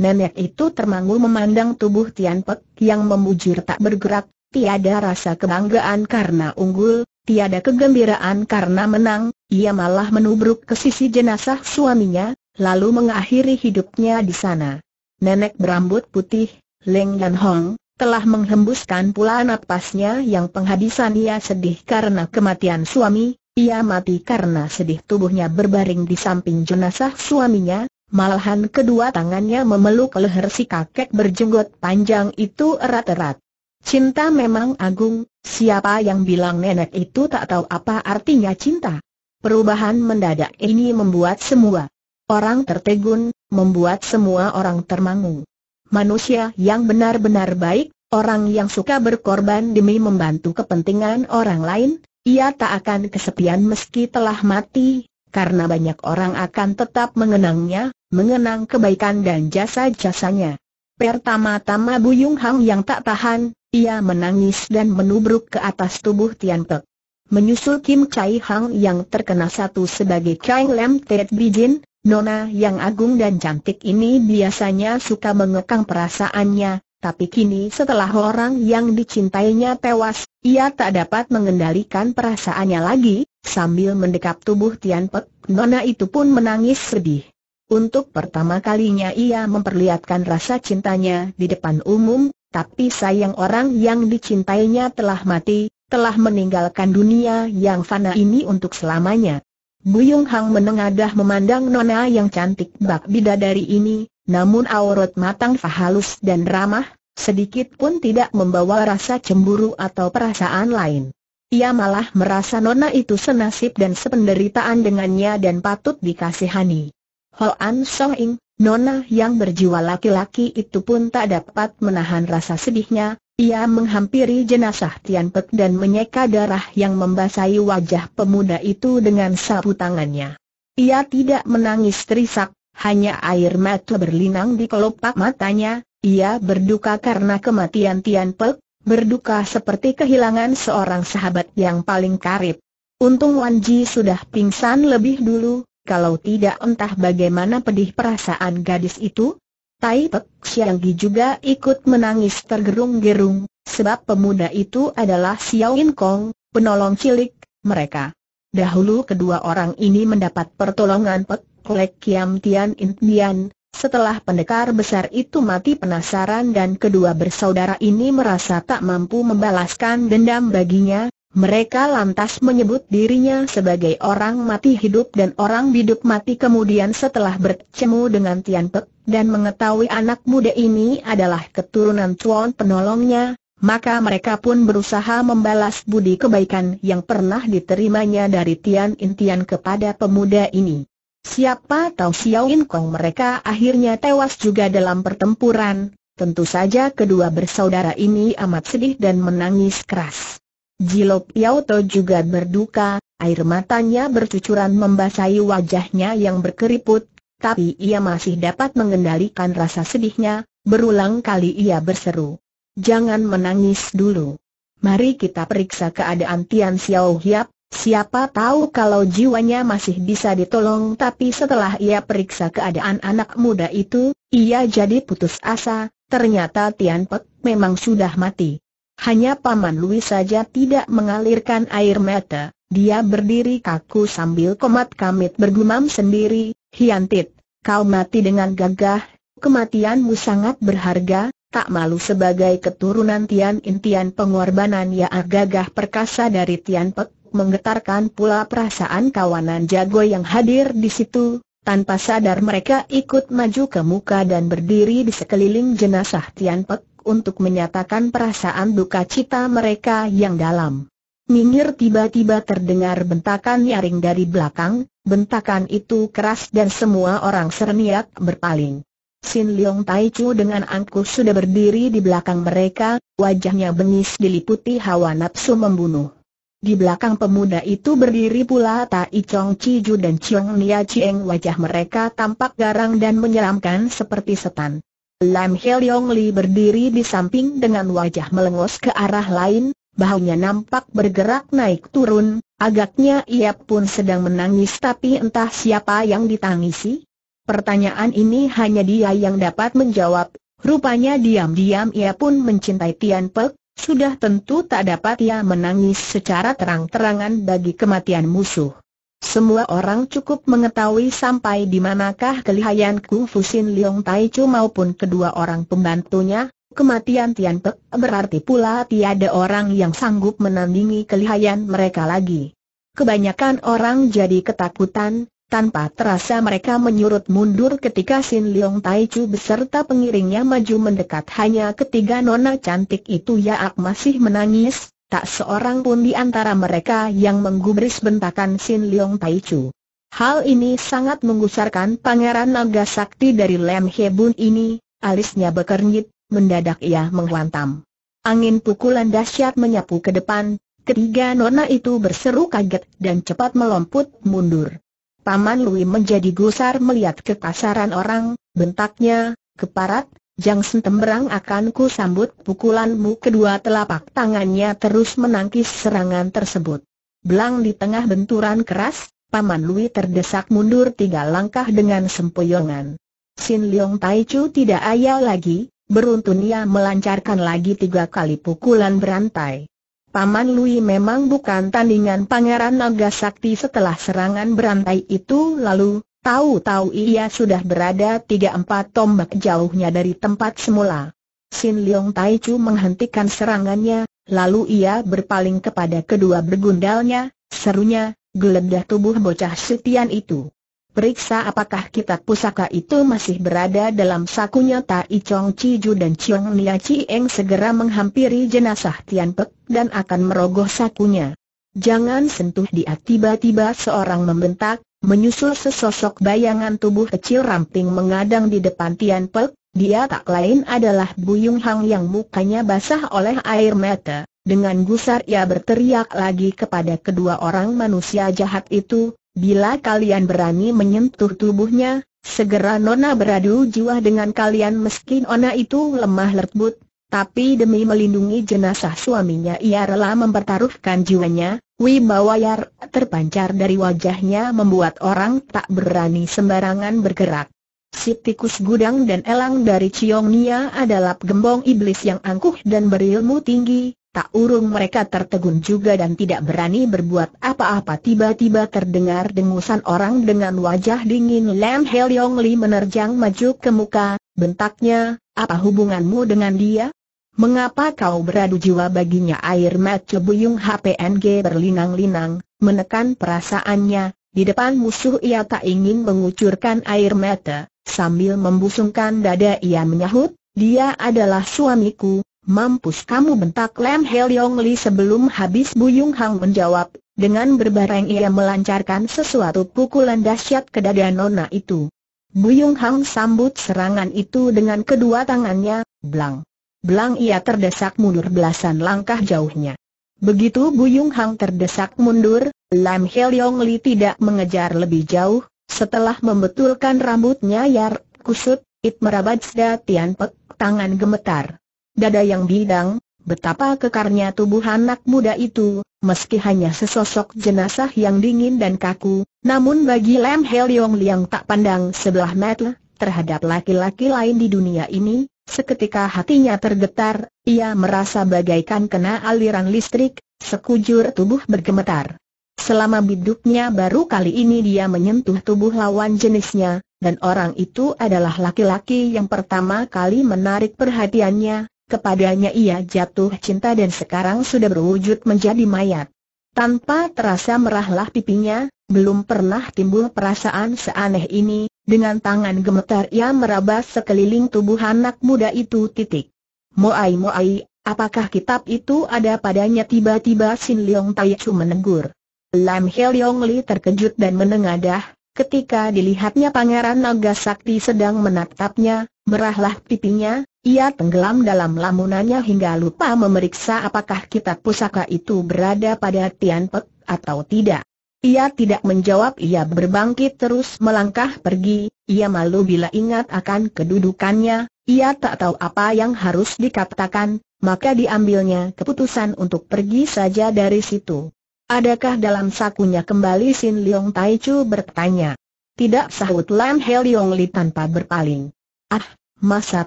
Nenek itu termangu memandang tubuh Tian Pek yang memujur tak bergerak, tiada rasa kebanggaan karena unggul, tiada kegembiraan karena menang, ia malah menubruk ke sisi jenazah suaminya, lalu mengakhiri hidupnya di sana. Nenek berambut putih, Leng Yan Hong, telah menghembuskan pula napasnya yang penghabisan ia sedih karena kematian suami, ia mati karena sedih tubuhnya berbaring di samping jenazah suaminya, malahan kedua tangannya memeluk leher si kakek berjenggot panjang itu erat-erat. Cinta memang agung, siapa yang bilang nenek itu tak tahu apa artinya cinta? Perubahan mendadak ini membuat semua Orang tertegun, membuat semua orang termangu. Manusia yang benar-benar baik, orang yang suka berkorban demi membantu kepentingan orang lain, ia tak akan kesepian meski telah mati, karena banyak orang akan tetap mengenangnya, mengenang kebaikan dan jasa-jasanya. Pertama-tama Buyung Hang yang tak tahan, ia menangis dan menubruk ke atas tubuh Tian Pek. Menyusul Kim Chai Hang yang terkena satu sebagai Chai Lem Tet Bijin, Nona yang agung dan cantik ini biasanya suka mengekang perasaannya, tapi kini setelah orang yang dicintainya tewas, ia tak dapat mengendalikan perasaannya lagi, sambil mendekap tubuh Tian Pek, Nona itu pun menangis sedih. Untuk pertama kalinya ia memperlihatkan rasa cintanya di depan umum, tapi sayang orang yang dicintainya telah mati, telah meninggalkan dunia yang fana ini untuk selamanya. Buyung Hang menengadah memandang nona yang cantik bak bidadari ini, namun aurat matang halus dan ramah, sedikit pun tidak membawa rasa cemburu atau perasaan lain. Ia malah merasa nona itu senasib dan sependeritaan dengannya dan patut dikasihani. Hoan Song Ing, Nona yang berjiwa laki-laki itu pun tak dapat menahan rasa sedihnya, ia menghampiri jenazah Tian Pek dan menyeka darah yang membasahi wajah pemuda itu dengan sapu tangannya. Ia tidak menangis terisak, hanya air mata berlinang di kelopak matanya, ia berduka karena kematian Tian Pek, berduka seperti kehilangan seorang sahabat yang paling karib. Untung Wan Ji sudah pingsan lebih dulu, kalau tidak entah bagaimana pedih perasaan gadis itu. Tai Pek Siang Gi juga ikut menangis tergerung-gerung, sebab pemuda itu adalah Xiao In Kong, penolong cilik mereka. Dahulu kedua orang ini mendapat pertolongan Pek Lek Kiam Tian Indian, setelah pendekar besar itu mati penasaran dan kedua bersaudara ini merasa tak mampu membalaskan dendam baginya, mereka lantas menyebut dirinya sebagai orang mati hidup dan orang hidup mati kemudian setelah bertemu dengan Tian Pek dan mengetahui anak muda ini adalah keturunan Tuan penolongnya, maka mereka pun berusaha membalas budi kebaikan yang pernah diterimanya dari Tian Intian kepada pemuda ini. Siapa tahu Xiao In Kong mereka akhirnya tewas juga dalam pertempuran, tentu saja kedua bersaudara ini amat sedih dan menangis keras. Jilop Yauto juga berduka, air matanya bercucuran membasahi wajahnya yang berkeriput, tapi ia masih dapat mengendalikan rasa sedihnya, berulang kali ia berseru. Jangan menangis dulu. Mari kita periksa keadaan Tian Xiao Hiap, siapa tahu kalau jiwanya masih bisa ditolong tapi setelah ia periksa keadaan anak muda itu, ia jadi putus asa, ternyata Tian Pek memang sudah mati. Hanya Paman Louis saja tidak mengalirkan air mata, dia berdiri kaku sambil komat kamit bergumam sendiri, Hiantit, kau mati dengan gagah, kematianmu sangat berharga, tak malu sebagai keturunan Tian Intian pengorbanan ya gagah perkasa dari Tian Pek, menggetarkan pula perasaan kawanan jago yang hadir di situ, tanpa sadar mereka ikut maju ke muka dan berdiri di sekeliling jenazah Tian Pek, untuk menyatakan perasaan duka cita mereka yang dalam. Minggir tiba-tiba terdengar bentakan nyaring dari belakang, bentakan itu keras dan semua orang serniak berpaling. Sin Leong Tai Chu dengan angkuh sudah berdiri di belakang mereka, wajahnya bengis diliputi hawa nafsu membunuh. Di belakang pemuda itu berdiri pula Tai Chong Ju dan Chiong Nia Chieng wajah mereka tampak garang dan menyeramkan seperti setan. Lam Heliong Li berdiri di samping dengan wajah melengos ke arah lain, bahunya nampak bergerak naik turun, agaknya ia pun sedang menangis tapi entah siapa yang ditangisi. Pertanyaan ini hanya dia yang dapat menjawab, rupanya diam-diam ia pun mencintai Tian Pek, sudah tentu tak dapat ia menangis secara terang-terangan bagi kematian musuh. Semua orang cukup mengetahui sampai di manakah kelihayan Kung Fusin Leong Tai Chu maupun kedua orang pembantunya, kematian Tian Pek berarti pula tiada orang yang sanggup menandingi kelihayan mereka lagi. Kebanyakan orang jadi ketakutan, tanpa terasa mereka menyurut mundur ketika Sin Leong Tai Chu beserta pengiringnya maju mendekat hanya ketiga nona cantik itu Yaak masih menangis, tak seorang pun di antara mereka yang menggubris bentakan Sin Leong Tai Chu. Hal ini sangat menggusarkan Pangeran Naga Sakti dari Lem Hebun ini, alisnya bekernyit, mendadak ia menghantam. Angin pukulan dahsyat menyapu ke depan, ketiga nona itu berseru kaget dan cepat melomput mundur. Paman Lui menjadi gusar melihat kekasaran orang, bentaknya, keparat, Jang Sentemberang akan ku sambut pukulanmu kedua telapak tangannya terus menangkis serangan tersebut. Belang di tengah benturan keras, Paman Lui terdesak mundur tiga langkah dengan sempoyongan. Sin Leong Tai Chu tidak ayal lagi, beruntun ia melancarkan lagi tiga kali pukulan berantai. Paman Lui memang bukan tandingan Pangeran Naga Sakti setelah serangan berantai itu lalu, Tahu-tahu ia sudah berada tiga empat tombak jauhnya dari tempat semula. Sin Leong Tai Chu menghentikan serangannya, lalu ia berpaling kepada kedua bergundalnya, serunya, geledah tubuh bocah setian itu. Periksa apakah kitab pusaka itu masih berada dalam sakunya Tai Chong Ju dan Chiong Nia Eng segera menghampiri jenazah Tian Pek dan akan merogoh sakunya. Jangan sentuh dia tiba-tiba seorang membentak, menyusul sesosok bayangan tubuh kecil ramping mengadang di depan Tian Pek, dia tak lain adalah Buyung Hang yang mukanya basah oleh air mata. Dengan gusar ia berteriak lagi kepada kedua orang manusia jahat itu, bila kalian berani menyentuh tubuhnya, segera Nona beradu jiwa dengan kalian meski Nona itu lemah lembut, tapi demi melindungi jenazah suaminya ia rela mempertaruhkan jiwanya, Wibawa Yar terpancar dari wajahnya membuat orang tak berani sembarangan bergerak. Si tikus gudang dan elang dari Ciong Nia adalah gembong iblis yang angkuh dan berilmu tinggi, tak urung mereka tertegun juga dan tidak berani berbuat apa-apa. Tiba-tiba terdengar dengusan orang dengan wajah dingin. Lam Heliong Li menerjang maju ke muka, bentaknya, apa hubunganmu dengan dia? Mengapa kau beradu jiwa baginya? Air mata buyung HPNG berlinang-linang, menekan perasaannya, di depan musuh ia tak ingin mengucurkan air mata, sambil membusungkan dada ia menyahut, dia adalah suamiku, mampus kamu bentak Lem Heliong Li sebelum habis Buyung Hang menjawab, dengan berbareng ia melancarkan sesuatu pukulan dahsyat ke dada nona itu. Buyung Hang sambut serangan itu dengan kedua tangannya, blang. Belang ia terdesak mundur belasan langkah jauhnya. Begitu Buyung Hang terdesak mundur, Lam Heliong Li tidak mengejar lebih jauh, setelah membetulkan rambutnya yar, kusut, it merabat Tian Pek, tangan gemetar. Dada yang bidang, betapa kekarnya tubuh anak muda itu, meski hanya sesosok jenazah yang dingin dan kaku, namun bagi Lam Heliong Li yang tak pandang sebelah mata, terhadap laki-laki lain di dunia ini, Seketika hatinya tergetar, ia merasa bagaikan kena aliran listrik, sekujur tubuh bergemetar. Selama biduknya baru kali ini dia menyentuh tubuh lawan jenisnya, dan orang itu adalah laki-laki yang pertama kali menarik perhatiannya, kepadanya ia jatuh cinta dan sekarang sudah berwujud menjadi mayat. Tanpa terasa merahlah pipinya, belum pernah timbul perasaan seaneh ini, dengan tangan gemetar ia meraba sekeliling tubuh anak muda itu titik. Moai Moai, apakah kitab itu ada padanya tiba-tiba Sin Leong Tai Chu menegur. Lam Leong Li terkejut dan menengadah, ketika dilihatnya Pangeran Naga Sakti sedang menatapnya, merahlah pipinya, ia tenggelam dalam lamunannya hingga lupa memeriksa apakah kitab pusaka itu berada pada Tian Pek atau tidak. Ia tidak menjawab ia berbangkit terus melangkah pergi, ia malu bila ingat akan kedudukannya, ia tak tahu apa yang harus dikatakan, maka diambilnya keputusan untuk pergi saja dari situ. Adakah dalam sakunya kembali Sin Leong Tai Chu bertanya? Tidak sahut Lam He Leong Li tanpa berpaling. Ah, masa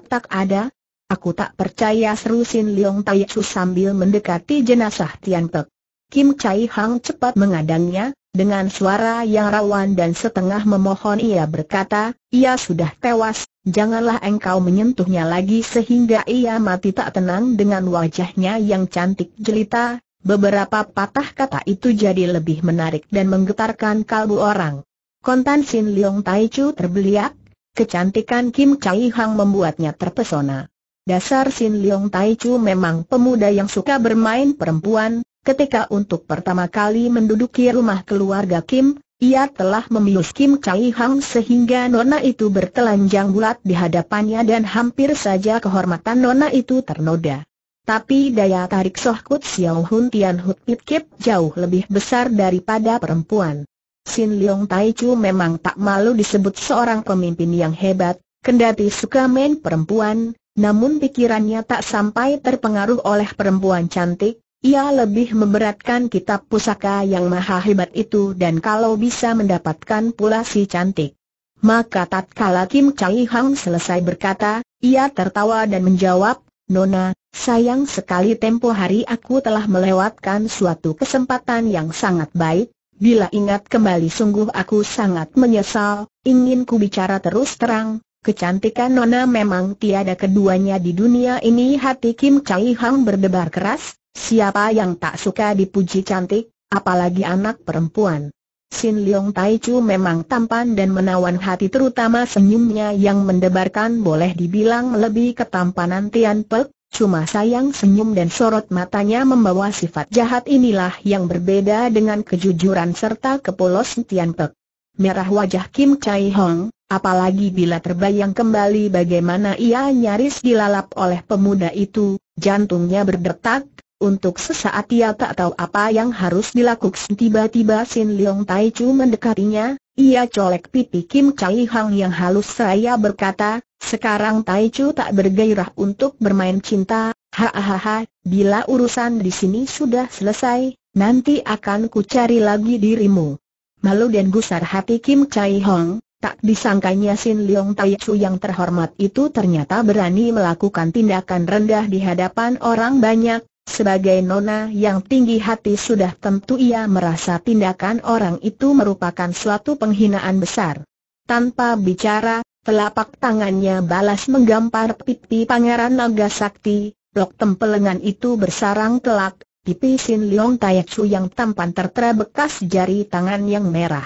tak ada? Aku tak percaya seru Sin Leong Tai Chu sambil mendekati jenazah Tian Pek. Kim Chai Hang cepat mengadangnya, dengan suara yang rawan dan setengah memohon ia berkata, ia sudah tewas, janganlah engkau menyentuhnya lagi sehingga ia mati tak tenang dengan wajahnya yang cantik jelita. Beberapa patah kata itu jadi lebih menarik dan menggetarkan kalbu orang. Kontan Sin Leong Tai Chu terbeliak, kecantikan Kim Chai Hang membuatnya terpesona. Dasar Sin Leong Tai Chu memang pemuda yang suka bermain perempuan, Ketika untuk pertama kali menduduki rumah keluarga Kim, ia telah membius Kim Chai Hang sehingga nona itu bertelanjang bulat di hadapannya dan hampir saja kehormatan nona itu ternoda. Tapi daya tarik Soh Kut Xiao Hun Tian Hut Pit Kip jauh lebih besar daripada perempuan. Sin Leong Tai Chu memang tak malu disebut seorang pemimpin yang hebat, kendati suka main perempuan, namun pikirannya tak sampai terpengaruh oleh perempuan cantik, ia lebih memberatkan kitab pusaka yang maha hebat itu dan kalau bisa mendapatkan pula si cantik. Maka tatkala Kim Chai Hang selesai berkata, ia tertawa dan menjawab, Nona, sayang sekali tempo hari aku telah melewatkan suatu kesempatan yang sangat baik, bila ingat kembali sungguh aku sangat menyesal, ingin ku bicara terus terang, kecantikan Nona memang tiada keduanya di dunia ini. Hati Kim Chai Hang berdebar keras, Siapa yang tak suka dipuji cantik, apalagi anak perempuan. Sin Leong Tai Chu memang tampan dan menawan hati terutama senyumnya yang mendebarkan boleh dibilang lebih ketampanan Tian Pek, cuma sayang senyum dan sorot matanya membawa sifat jahat inilah yang berbeda dengan kejujuran serta kepolos Tian Pek. merah wajah Kim Chai Hong, apalagi bila terbayang kembali bagaimana ia nyaris dilalap oleh pemuda itu, jantungnya berdetak, untuk sesaat ia tak tahu apa yang harus dilakukan. Tiba-tiba Sin Leong Tai Chu mendekatinya, ia colek pipi Kim Chai Hong yang halus seraya berkata, sekarang Tai Chu tak bergairah untuk bermain cinta, hahaha, bila urusan di sini sudah selesai, nanti akan ku cari lagi dirimu. Malu dan gusar hati Kim Chai Hong, tak disangkanya Sin Leong Tai Chu yang terhormat itu ternyata berani melakukan tindakan rendah di hadapan orang banyak, sebagai nona yang tinggi hati sudah tentu ia merasa tindakan orang itu merupakan suatu penghinaan besar. Tanpa bicara, telapak tangannya balas menggampar pipi Pangeran Naga Sakti, blok tempelengan itu bersarang telak, pipi Sin Leong Chu yang tampan tertera bekas jari tangan yang merah.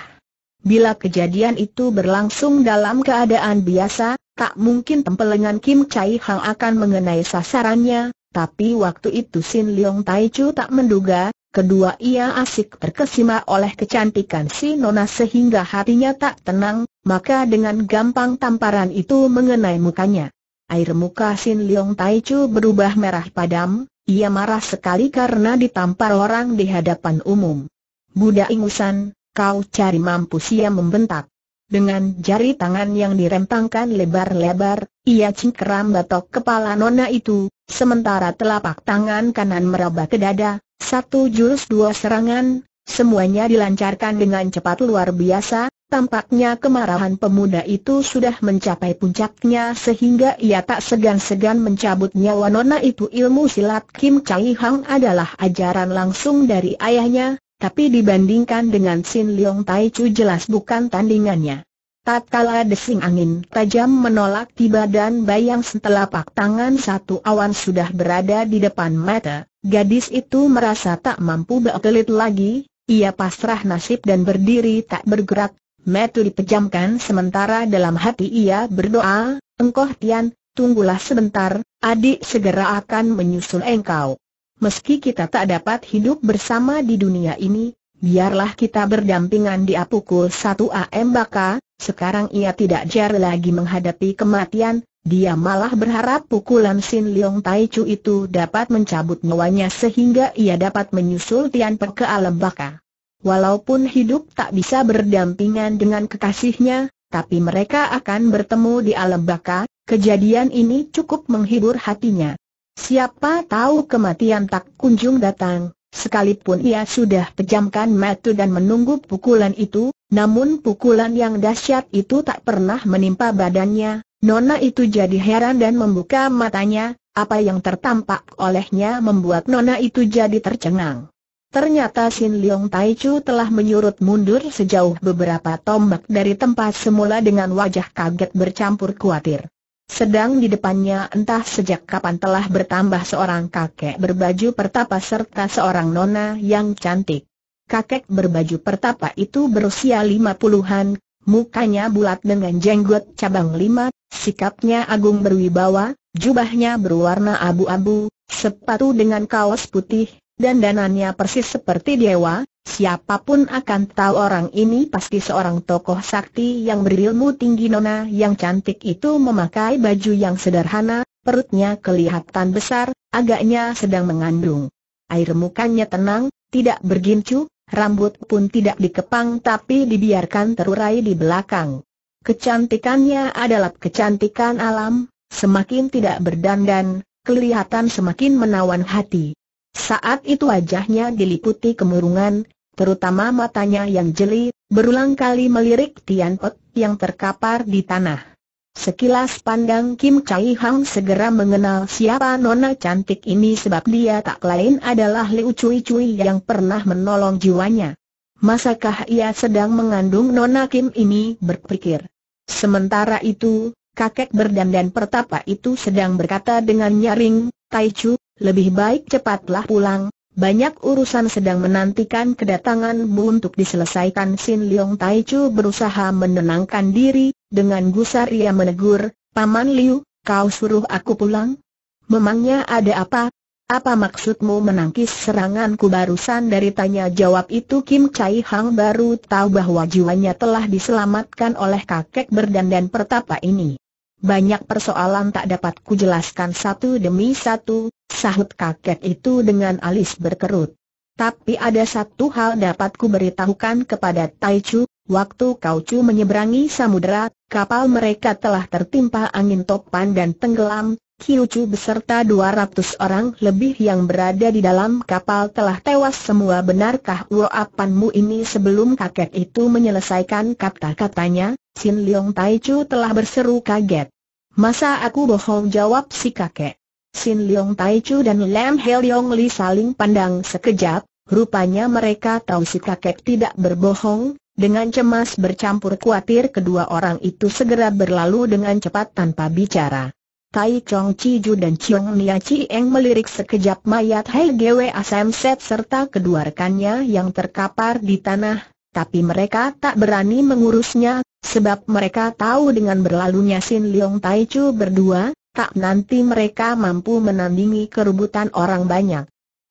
Bila kejadian itu berlangsung dalam keadaan biasa, tak mungkin tempelengan Kim Chai Hang akan mengenai sasarannya, tapi waktu itu Sin Leong Chu tak menduga, kedua ia asik terkesima oleh kecantikan si Nona sehingga hatinya tak tenang, maka dengan gampang tamparan itu mengenai mukanya. Air muka Sin Leong Chu berubah merah padam, ia marah sekali karena ditampar orang di hadapan umum. Budak ingusan, kau cari mampus ia membentak. Dengan jari tangan yang dirempangkan lebar-lebar, ia cingkeram batok kepala nona itu, sementara telapak tangan kanan meraba ke dada, satu jurus dua serangan, semuanya dilancarkan dengan cepat luar biasa, Tampaknya kemarahan pemuda itu sudah mencapai puncaknya sehingga ia tak segan-segan mencabut nyawa nona itu. Ilmu silat Kim Chai Hang adalah ajaran langsung dari ayahnya, tapi dibandingkan dengan Sin Leong Tai Chu jelas bukan tandingannya. Tatkala desing angin tajam menolak tiba dan bayang setelapak tangan satu awan sudah berada di depan mata, gadis itu merasa tak mampu berkelit lagi, ia pasrah nasib dan berdiri tak bergerak, metu dipejamkan sementara dalam hati ia berdoa, engkau Tian, tunggulah sebentar, adik segera akan menyusul engkau. Meski kita tak dapat hidup bersama di dunia ini, biarlah kita berdampingan di pukul 1 AM Baka, sekarang ia tidak jar lagi menghadapi kematian, dia malah berharap pukulan Sin Leong Tai Chu itu dapat mencabut nyawanya sehingga ia dapat menyusul Tian Pek ke alam baka. Walaupun hidup tak bisa berdampingan dengan kekasihnya, tapi mereka akan bertemu di alam baka, kejadian ini cukup menghibur hatinya. Siapa tahu kematian tak kunjung datang, sekalipun ia sudah pejamkan mata dan menunggu pukulan itu, namun pukulan yang dahsyat itu tak pernah menimpa badannya, Nona itu jadi heran dan membuka matanya, apa yang tertampak olehnya membuat Nona itu jadi tercengang. Ternyata Sin Leong Tai Chu telah menyurut mundur sejauh beberapa tombak dari tempat semula dengan wajah kaget bercampur khawatir. Sedang di depannya entah sejak kapan telah bertambah seorang kakek berbaju pertapa serta seorang nona yang cantik. Kakek berbaju pertapa itu berusia lima puluhan, mukanya bulat dengan jenggot cabang lima, sikapnya agung berwibawa, jubahnya berwarna abu-abu, sepatu dengan kaos putih, dan danannya persis seperti dewa, siapa pun akan tahu orang ini pasti seorang tokoh sakti yang berilmu tinggi nona yang cantik itu memakai baju yang sederhana, perutnya kelihatan besar, agaknya sedang mengandung. Air mukanya tenang, tidak bergincu, rambut pun tidak dikepang tapi dibiarkan terurai di belakang. Kecantikannya adalah kecantikan alam, semakin tidak berdandan, kelihatan semakin menawan hati. Saat itu wajahnya diliputi kemurungan, terutama matanya yang jeli, berulang kali melirik Tian Pek yang terkapar di tanah. Sekilas pandang Kim Chai Hang segera mengenal siapa nona cantik ini sebab dia tak lain adalah Liu Cui Cui yang pernah menolong jiwanya. Masakah ia sedang mengandung nona Kim ini berpikir. Sementara itu, kakek berdandan pertapa itu sedang berkata dengan nyaring, Tai Chu, lebih baik cepatlah pulang, banyak urusan sedang menantikan kedatanganmu untuk diselesaikan Sin Leong Tai Chu berusaha menenangkan diri, dengan gusar ia menegur, Paman Liu, kau suruh aku pulang? Memangnya ada apa? apa maksudmu menangkis seranganku barusan dari tanya jawab itu Kim Chai Hang baru tahu bahwa jiwanya telah diselamatkan oleh kakek berdandan pertapa ini. Banyak persoalan tak dapat kujelaskan satu demi satu, sahut kakek itu dengan alis berkerut. Tapi ada satu hal dapat ku beritahukan kepada Tai Chu, waktu kau Chu menyeberangi samudera, kapal mereka telah tertimpa angin topan dan tenggelam, Kiucu beserta 200 orang lebih yang berada di dalam kapal telah tewas semua benarkah uapanmu ini sebelum kakek itu menyelesaikan kata-katanya, Sin Leong Taichu telah berseru kaget. Masa aku bohong jawab si kakek. Sin Leong Taichu dan Lam He Leong Li saling pandang sekejap, rupanya mereka tahu si kakek tidak berbohong, dengan cemas bercampur khawatir kedua orang itu segera berlalu dengan cepat tanpa bicara. Tai Chong Chi Ju dan Chiong Nia Chi Eng melirik sekejap mayat Hai Gwe Asam Set serta kedua rekannya yang terkapar di tanah, tapi mereka tak berani mengurusnya, sebab mereka tahu dengan berlalunya Sin Leong Tai Chu berdua, tak nanti mereka mampu menandingi kerubutan orang banyak.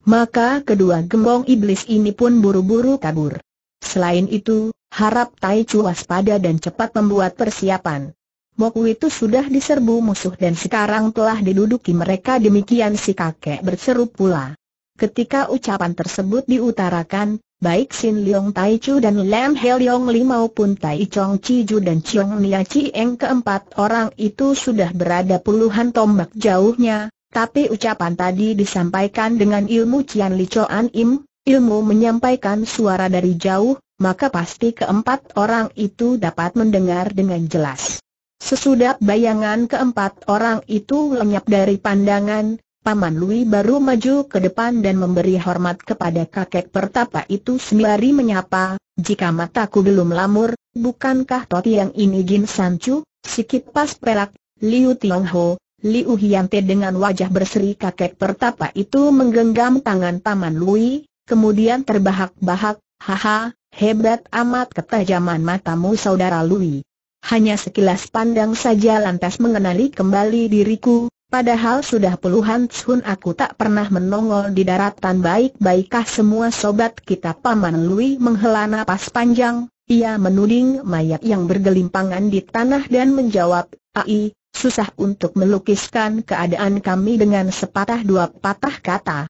Maka kedua gembong iblis ini pun buru-buru kabur. Selain itu, harap Tai Chu waspada dan cepat membuat persiapan. Moku itu sudah diserbu musuh dan sekarang telah diduduki mereka demikian si kakek berseru pula. Ketika ucapan tersebut diutarakan, baik Sin Leong Tai Chu dan Lam He Leong Li maupun Tai Chong Chi Ju dan Chiong Nia Chi Eng keempat orang itu sudah berada puluhan tombak jauhnya, tapi ucapan tadi disampaikan dengan ilmu Cian Li Choan Im, ilmu menyampaikan suara dari jauh, maka pasti keempat orang itu dapat mendengar dengan jelas. Sesudah bayangan keempat orang itu lenyap dari pandangan, Paman Lui baru maju ke depan dan memberi hormat kepada kakek pertapa itu sembari menyapa, jika mataku belum lamur, bukankah Toti yang ini Jin Sancu, sikit pas perak, Liu Tiong Ho, Liu Hiante dengan wajah berseri kakek pertapa itu menggenggam tangan Paman Lui, kemudian terbahak-bahak, haha, hebat amat ketajaman matamu saudara Lui. Hanya sekilas pandang saja lantas mengenali kembali diriku, padahal sudah puluhan tahun aku tak pernah menongol di daratan baik-baikkah semua sobat kita Paman Lui menghela napas panjang, ia menuding mayat yang bergelimpangan di tanah dan menjawab, Ai, susah untuk melukiskan keadaan kami dengan sepatah dua patah kata.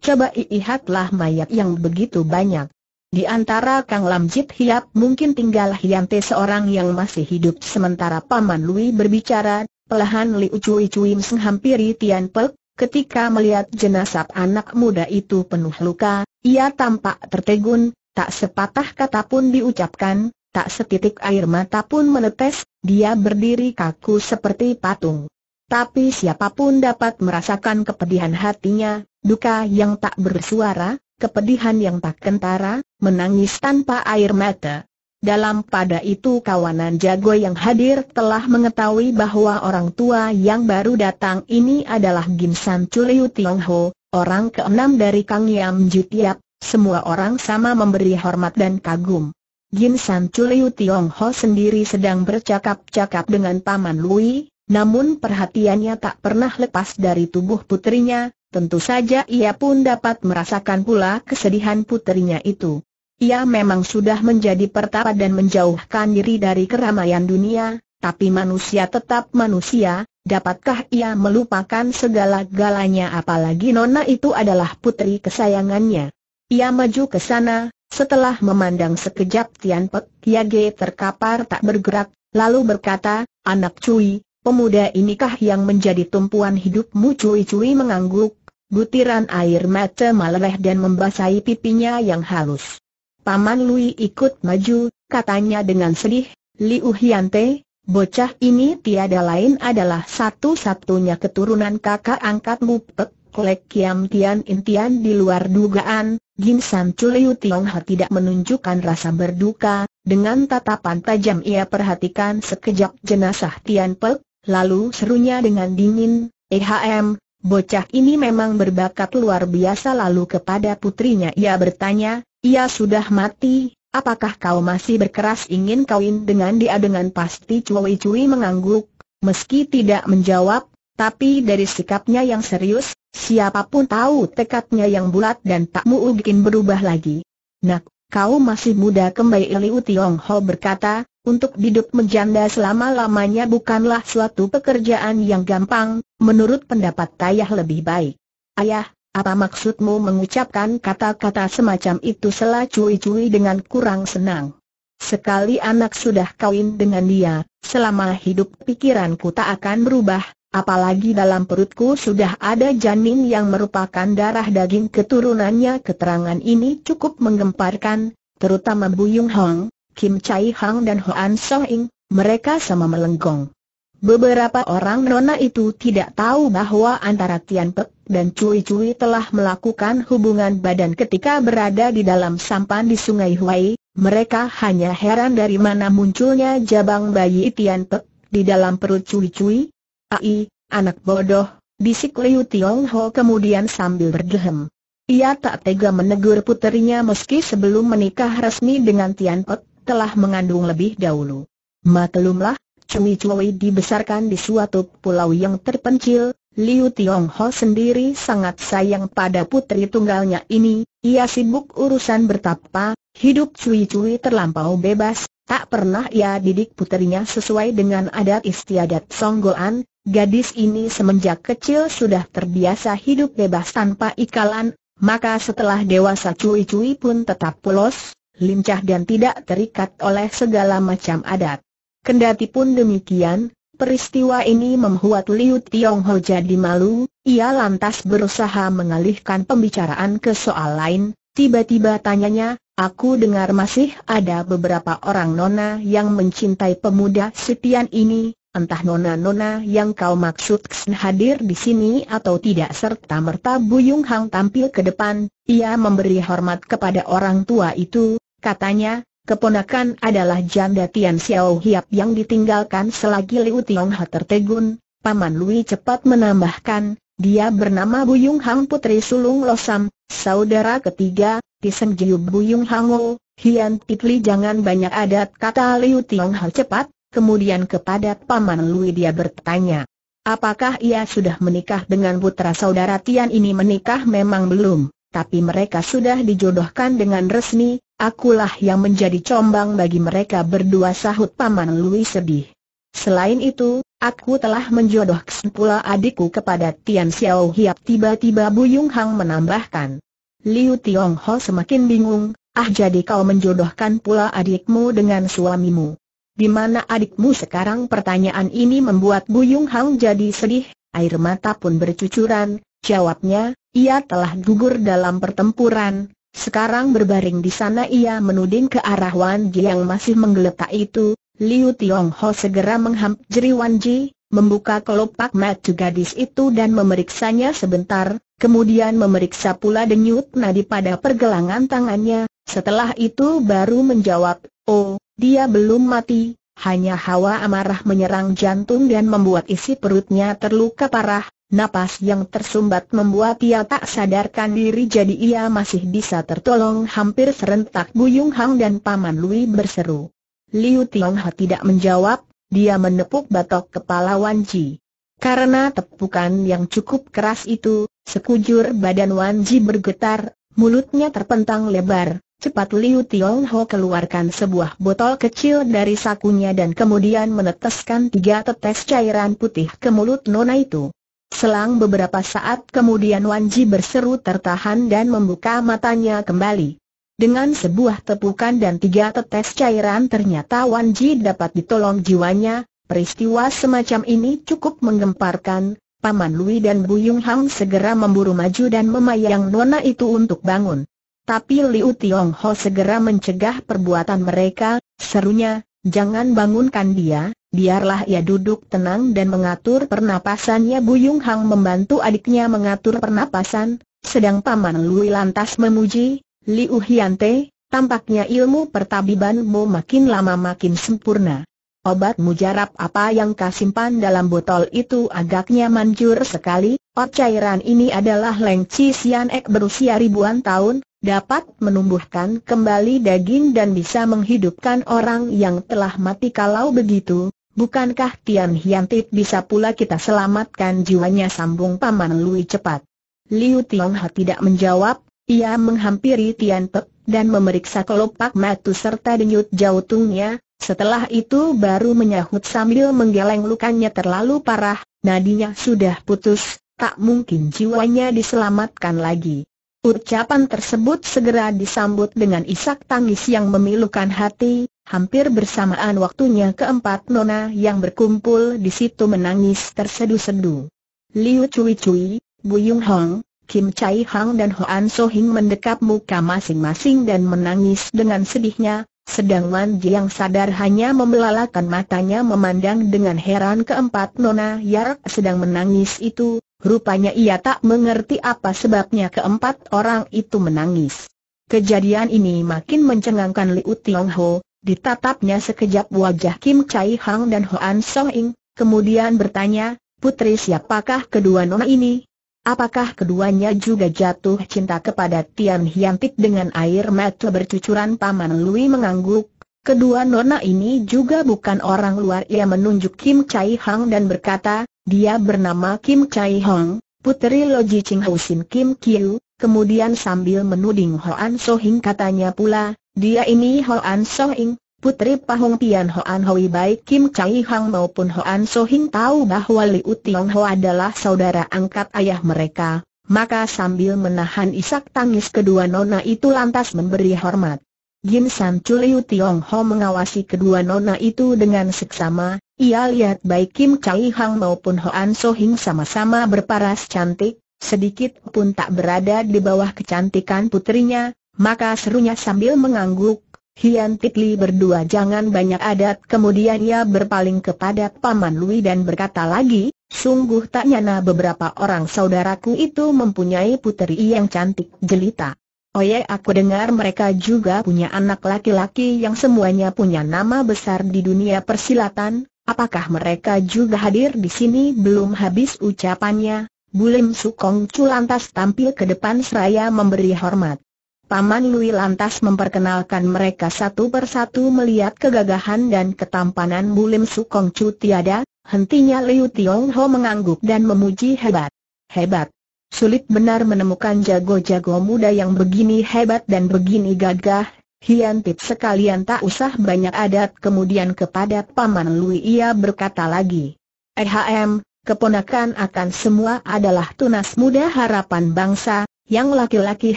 Coba lihatlah mayat yang begitu banyak. Di antara Kang Lamjit Hiap mungkin tinggal Hyante seorang yang masih hidup sementara Paman Lui berbicara, pelahan Li Ucui Cui menghampiri Tian Pek, ketika melihat jenazah anak muda itu penuh luka, ia tampak tertegun, tak sepatah kata pun diucapkan, tak setitik air mata pun menetes, dia berdiri kaku seperti patung. Tapi siapa pun dapat merasakan kepedihan hatinya, duka yang tak bersuara, kepedihan yang tak kentara, menangis tanpa air mata. Dalam pada itu kawanan jago yang hadir telah mengetahui bahwa orang tua yang baru datang ini adalah Ginsan Chuliu Tiong Ho, orang keenam dari Kang Yam Jutiap, semua orang sama memberi hormat dan kagum. Ginsan Chuliu Tiong Ho sendiri sedang bercakap-cakap dengan Paman Lui, namun perhatiannya tak pernah lepas dari tubuh putrinya, Tentu saja ia pun dapat merasakan pula kesedihan puterinya itu. Ia memang sudah menjadi pertapa dan menjauhkan diri dari keramaian dunia, tapi manusia tetap manusia, dapatkah ia melupakan segala-galanya apalagi nona itu adalah putri kesayangannya. Ia maju ke sana, setelah memandang sekejap Tian Pek Kiage terkapar tak bergerak, lalu berkata, anak Cui, pemuda inikah yang menjadi tumpuan hidupmu Cui-Cui mengangguk, Butiran air mata meleleh dan membasahi pipinya yang halus. Paman Lui ikut maju, katanya dengan sedih, Liu Hiante, bocah ini tiada lain adalah satu-satunya keturunan kakak angkatmu Pek Klek Kiam Tian Intian di luar dugaan, Gin San Chuliu Tiong Ha tidak menunjukkan rasa berduka, dengan tatapan tajam ia perhatikan sekejap jenazah Tian Pek, lalu serunya dengan dingin, EHM, Bocah ini memang berbakat luar biasa lalu kepada putrinya. Ia bertanya, ia sudah mati, apakah kau masih berkeras ingin kawin dengan dia? Dengan pasti Cui Cui mengangguk, meski tidak menjawab, tapi dari sikapnya yang serius, Siapa pun tahu tekadnya yang bulat dan tak mungkin berubah lagi. Nak, kau masih muda kembali Liu Tiong Ho berkata, untuk hidup menjanda selama-lamanya bukanlah suatu pekerjaan yang gampang, menurut pendapat Tayah lebih baik. Ayah, apa maksudmu mengucapkan kata-kata semacam itu selah cui-cui dengan kurang senang? Sekali anak sudah kawin dengan dia, selama hidup pikiranku tak akan berubah, apalagi dalam perutku sudah ada janin yang merupakan darah daging keturunannya. Keterangan ini cukup menggemparkan, terutama Buyung Hong, Kim Chai Hang dan Hoan So Ing, mereka sama melenggong. Beberapa orang nona itu tidak tahu bahwa antara Tian Pek dan Cui Cui telah melakukan hubungan badan ketika berada di dalam sampan di Sungai Huai, mereka hanya heran dari mana munculnya jabang bayi Tian Pek di dalam perut Cui Cui. Ai, anak bodoh, bisik Liu Tiong Ho kemudian sambil berdehem. Ia tak tega menegur puterinya meski sebelum menikah resmi dengan Tian Pek, telah mengandung lebih dahulu. Maklumlah, Cui-cui dibesarkan di suatu pulau yang terpencil, Liu Tiong Ho sendiri sangat sayang pada putri tunggalnya ini, ia sibuk urusan bertapa, hidup Cui-cui terlampau bebas, tak pernah ia didik putrinya sesuai dengan adat istiadat Songgoan, gadis ini semenjak kecil sudah terbiasa hidup bebas tanpa ikalan, maka setelah dewasa Cui-cui pun tetap polos, lincah dan tidak terikat oleh segala macam adat. Kendati pun demikian, peristiwa ini membuat Liu Tiong Ho jadi malu, ia lantas berusaha mengalihkan pembicaraan ke soal lain, tiba-tiba tanyanya, aku dengar masih ada beberapa orang nona yang mencintai pemuda setian ini, entah nona-nona yang kau maksud hadir di sini atau tidak serta merta Buyung Hang tampil ke depan, ia memberi hormat kepada orang tua itu, katanya, keponakan adalah janda Tian Xiao Hiap yang ditinggalkan selagi Liu Tiong Ha tertegun, Paman Lui cepat menambahkan, dia bernama Buyung Hang Putri Sulung Losam, saudara ketiga, Tiseng Jiu Buyung Hango, Hian Pitli jangan banyak adat kata Liu Tiong Ha cepat, kemudian kepada Paman Lui dia bertanya. Apakah ia sudah menikah dengan putra saudara Tian ini? Menikah memang belum, tapi mereka sudah dijodohkan dengan resmi, Akulah yang menjadi combang bagi mereka berdua sahut Paman Lui sedih. Selain itu, aku telah menjodohkan pula adikku kepada Tian Xiao Hiap tiba-tiba Buyung Hang menambahkan. Liu Tiong Ho semakin bingung, ah jadi kau menjodohkan pula adikmu dengan suamimu. Di mana adikmu sekarang pertanyaan ini membuat Buyung Hang jadi sedih, air mata pun bercucuran, jawabnya, ia telah gugur dalam pertempuran, sekarang berbaring di sana ia menuding ke arah Wan Ji yang masih menggeletak itu, Liu Tiong Ho segera menghampiri Wan Ji, membuka kelopak mata gadis itu dan memeriksanya sebentar, kemudian memeriksa pula denyut nadi pada pergelangan tangannya, setelah itu baru menjawab, oh, dia belum mati, hanya hawa amarah menyerang jantung dan membuat isi perutnya terluka parah, Napas yang tersumbat membuat ia tak sadarkan diri jadi ia masih bisa tertolong hampir serentak Buyung Hang dan Paman Lui berseru. Liu Tiongha tidak menjawab, dia menepuk batok kepala Wan Ji. Karena tepukan yang cukup keras itu, sekujur badan Wan Ji bergetar, mulutnya terpentang lebar. Cepat Liu Tiong Ho keluarkan sebuah botol kecil dari sakunya dan kemudian meneteskan tiga tetes cairan putih ke mulut nona itu. Selang beberapa saat kemudian Wan Ji berseru tertahan dan membuka matanya kembali. Dengan sebuah tepukan dan tiga tetes cairan ternyata Wan Ji dapat ditolong jiwanya, peristiwa semacam ini cukup menggemparkan, Paman Lui dan Buyung Hang segera memburu maju dan memayang nona itu untuk bangun. Tapi Liu Tiong Ho segera mencegah perbuatan mereka, serunya, jangan bangunkan dia, biarlah ia duduk tenang dan mengatur pernapasannya Buyung Hang membantu adiknya mengatur pernapasan, sedang Paman Lui lantas memuji, Liu Hiante, tampaknya ilmu pertabibanmu makin lama makin sempurna. Obat mujarab apa yang kau simpan dalam botol itu agaknya manjur sekali, oh cairan ini adalah Leng Chi Sian berusia ribuan tahun, dapat menumbuhkan kembali daging dan bisa menghidupkan orang yang telah mati. Kalau begitu, Bukankah Tian Hian Tit bisa pula kita selamatkan jiwanya? Sambung Paman Lui cepat. Liu Tiongha tidak menjawab, ia menghampiri Tian Pek dan memeriksa kelopak mata serta denyut jautungnya, setelah itu baru menyahut sambil menggeleng lukanya terlalu parah, nadinya sudah putus, tak mungkin jiwanya diselamatkan lagi. Ucapan tersebut segera disambut dengan isak tangis yang memilukan hati, hampir bersamaan waktunya keempat nona yang berkumpul di situ menangis tersedu-sedu. Liu Cui Cui, Bu Yung Hong, Kim Chai Hang dan Hoan So Hing mendekap muka masing-masing dan menangis dengan sedihnya, sedang Wan Ji yang sadar hanya membelalakan matanya memandang dengan heran keempat Nona Yarak sedang menangis itu, rupanya ia tak mengerti apa sebabnya keempat orang itu menangis. Kejadian ini makin mencengangkan Liu Tiong Ho, ditatapnya sekejap wajah Kim Chai Hang dan Hoan So Ing, kemudian bertanya, Putri siapakah kedua nona ini? Apakah keduanya juga jatuh cinta kepada Tian Hiantik dengan air mata bercucuran Paman Lui mengangguk? Kedua nona ini juga bukan orang luar ia menunjuk Kim Chai Hang dan berkata, dia bernama Kim Chai Hong, putri Loji Ching Sin Kim Kiu, kemudian sambil menuding Hoan So Hing katanya pula, dia ini Hoan So Hing, Putri Pahong Tian Hoan Hui baik Kim Chai Hang maupun Hoan So Hing tahu bahwa Liu Tiong Ho adalah saudara angkat ayah mereka, maka sambil menahan isak tangis kedua nona itu lantas memberi hormat. Gin San Chu Liu Tiong Ho mengawasi kedua nona itu dengan seksama, ia lihat baik Kim Chai Hang maupun Hoan So Hing sama-sama berparas cantik, sedikit pun tak berada di bawah kecantikan putrinya, maka serunya sambil mengangguk, Hian Tikli berdua jangan banyak adat kemudian ia berpaling kepada Paman Lui dan berkata lagi, sungguh tak nyana beberapa orang saudaraku itu mempunyai puteri yang cantik jelita. Ya aku dengar mereka juga punya anak laki-laki yang semuanya punya nama besar di dunia persilatan, apakah mereka juga hadir di sini belum habis ucapannya, Bulim Sukong Chu lantas tampil ke depan seraya memberi hormat. Paman Lui lantas memperkenalkan mereka satu persatu melihat kegagahan dan ketampanan Bulim Sukong Chu tiada, hentinya Liu Tiong Ho mengangguk dan memuji hebat. Hebat. Sulit benar menemukan jago-jago muda yang begini hebat dan begini gagah, Hian Pit sekalian tak usah banyak adat kemudian kepada Paman Lui ia berkata lagi. EHM, keponakan akan semua adalah tunas muda harapan bangsa, yang laki-laki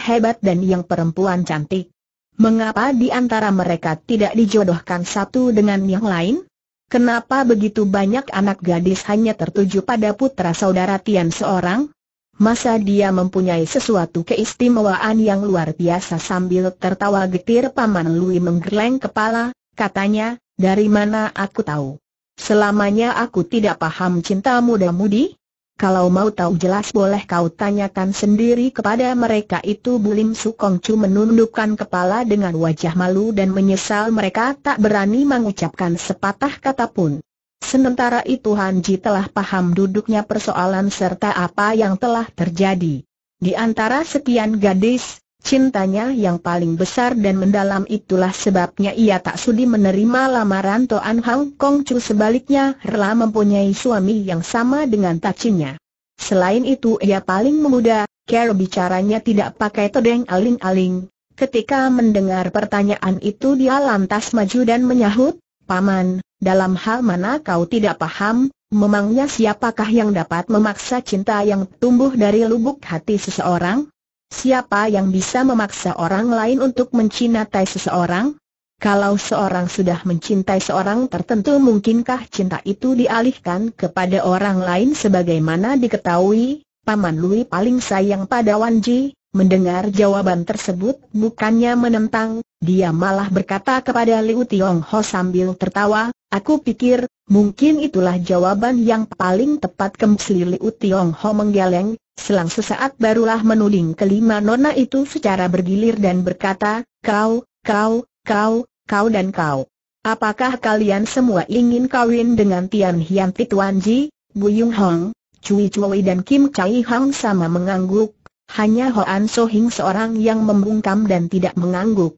hebat dan yang perempuan cantik. Mengapa di antara mereka tidak dijodohkan satu dengan yang lain? Kenapa begitu banyak anak gadis hanya tertuju pada putra saudara Tian seorang? Masa dia mempunyai sesuatu keistimewaan yang luar biasa sambil tertawa getir Paman Lui menggeleng kepala, katanya, dari mana aku tahu? Selamanya aku tidak paham cinta muda-mudi? Kalau mau tahu jelas boleh kau tanyakan sendiri kepada mereka itu Bulim Sukongcu menundukkan kepala dengan wajah malu dan menyesal mereka tak berani mengucapkan sepatah kata pun. Sementara itu Hanji telah paham duduknya persoalan serta apa yang telah terjadi. Di antara sekian gadis, Cintanya yang paling besar dan mendalam itulah sebabnya ia tak sudi menerima lamaran Toan Hang Kong Chu sebaliknya rela mempunyai suami yang sama dengan tacinya. Selain itu ia paling memuda, cara bicaranya tidak pakai todeng aling-aling. Ketika mendengar pertanyaan itu dia lantas maju dan menyahut, Paman, dalam hal mana kau tidak paham, memangnya siapakah yang dapat memaksa cinta yang tumbuh dari lubuk hati seseorang? Siapa yang bisa memaksa orang lain untuk mencintai seseorang? Kalau seorang sudah mencintai seorang tertentu mungkinkah cinta itu dialihkan kepada orang lain sebagaimana diketahui, Paman Lui paling sayang pada Wanji, mendengar jawaban tersebut bukannya menentang, dia malah berkata kepada Liu Tiong Ho sambil tertawa, aku pikir, mungkin itulah jawaban yang paling tepat kemsli Liu Tiong Ho menggeleng, Selang sesaat barulah menuding kelima nona itu secara bergilir dan berkata, kau, kau, kau, kau dan kau. Apakah kalian semua ingin kawin dengan Tian Hian Tuan Ji, Bu Yung Hong, Cui Cui dan Kim Chai Hang sama mengangguk, hanya Hoan So Hing seorang yang membungkam dan tidak mengangguk.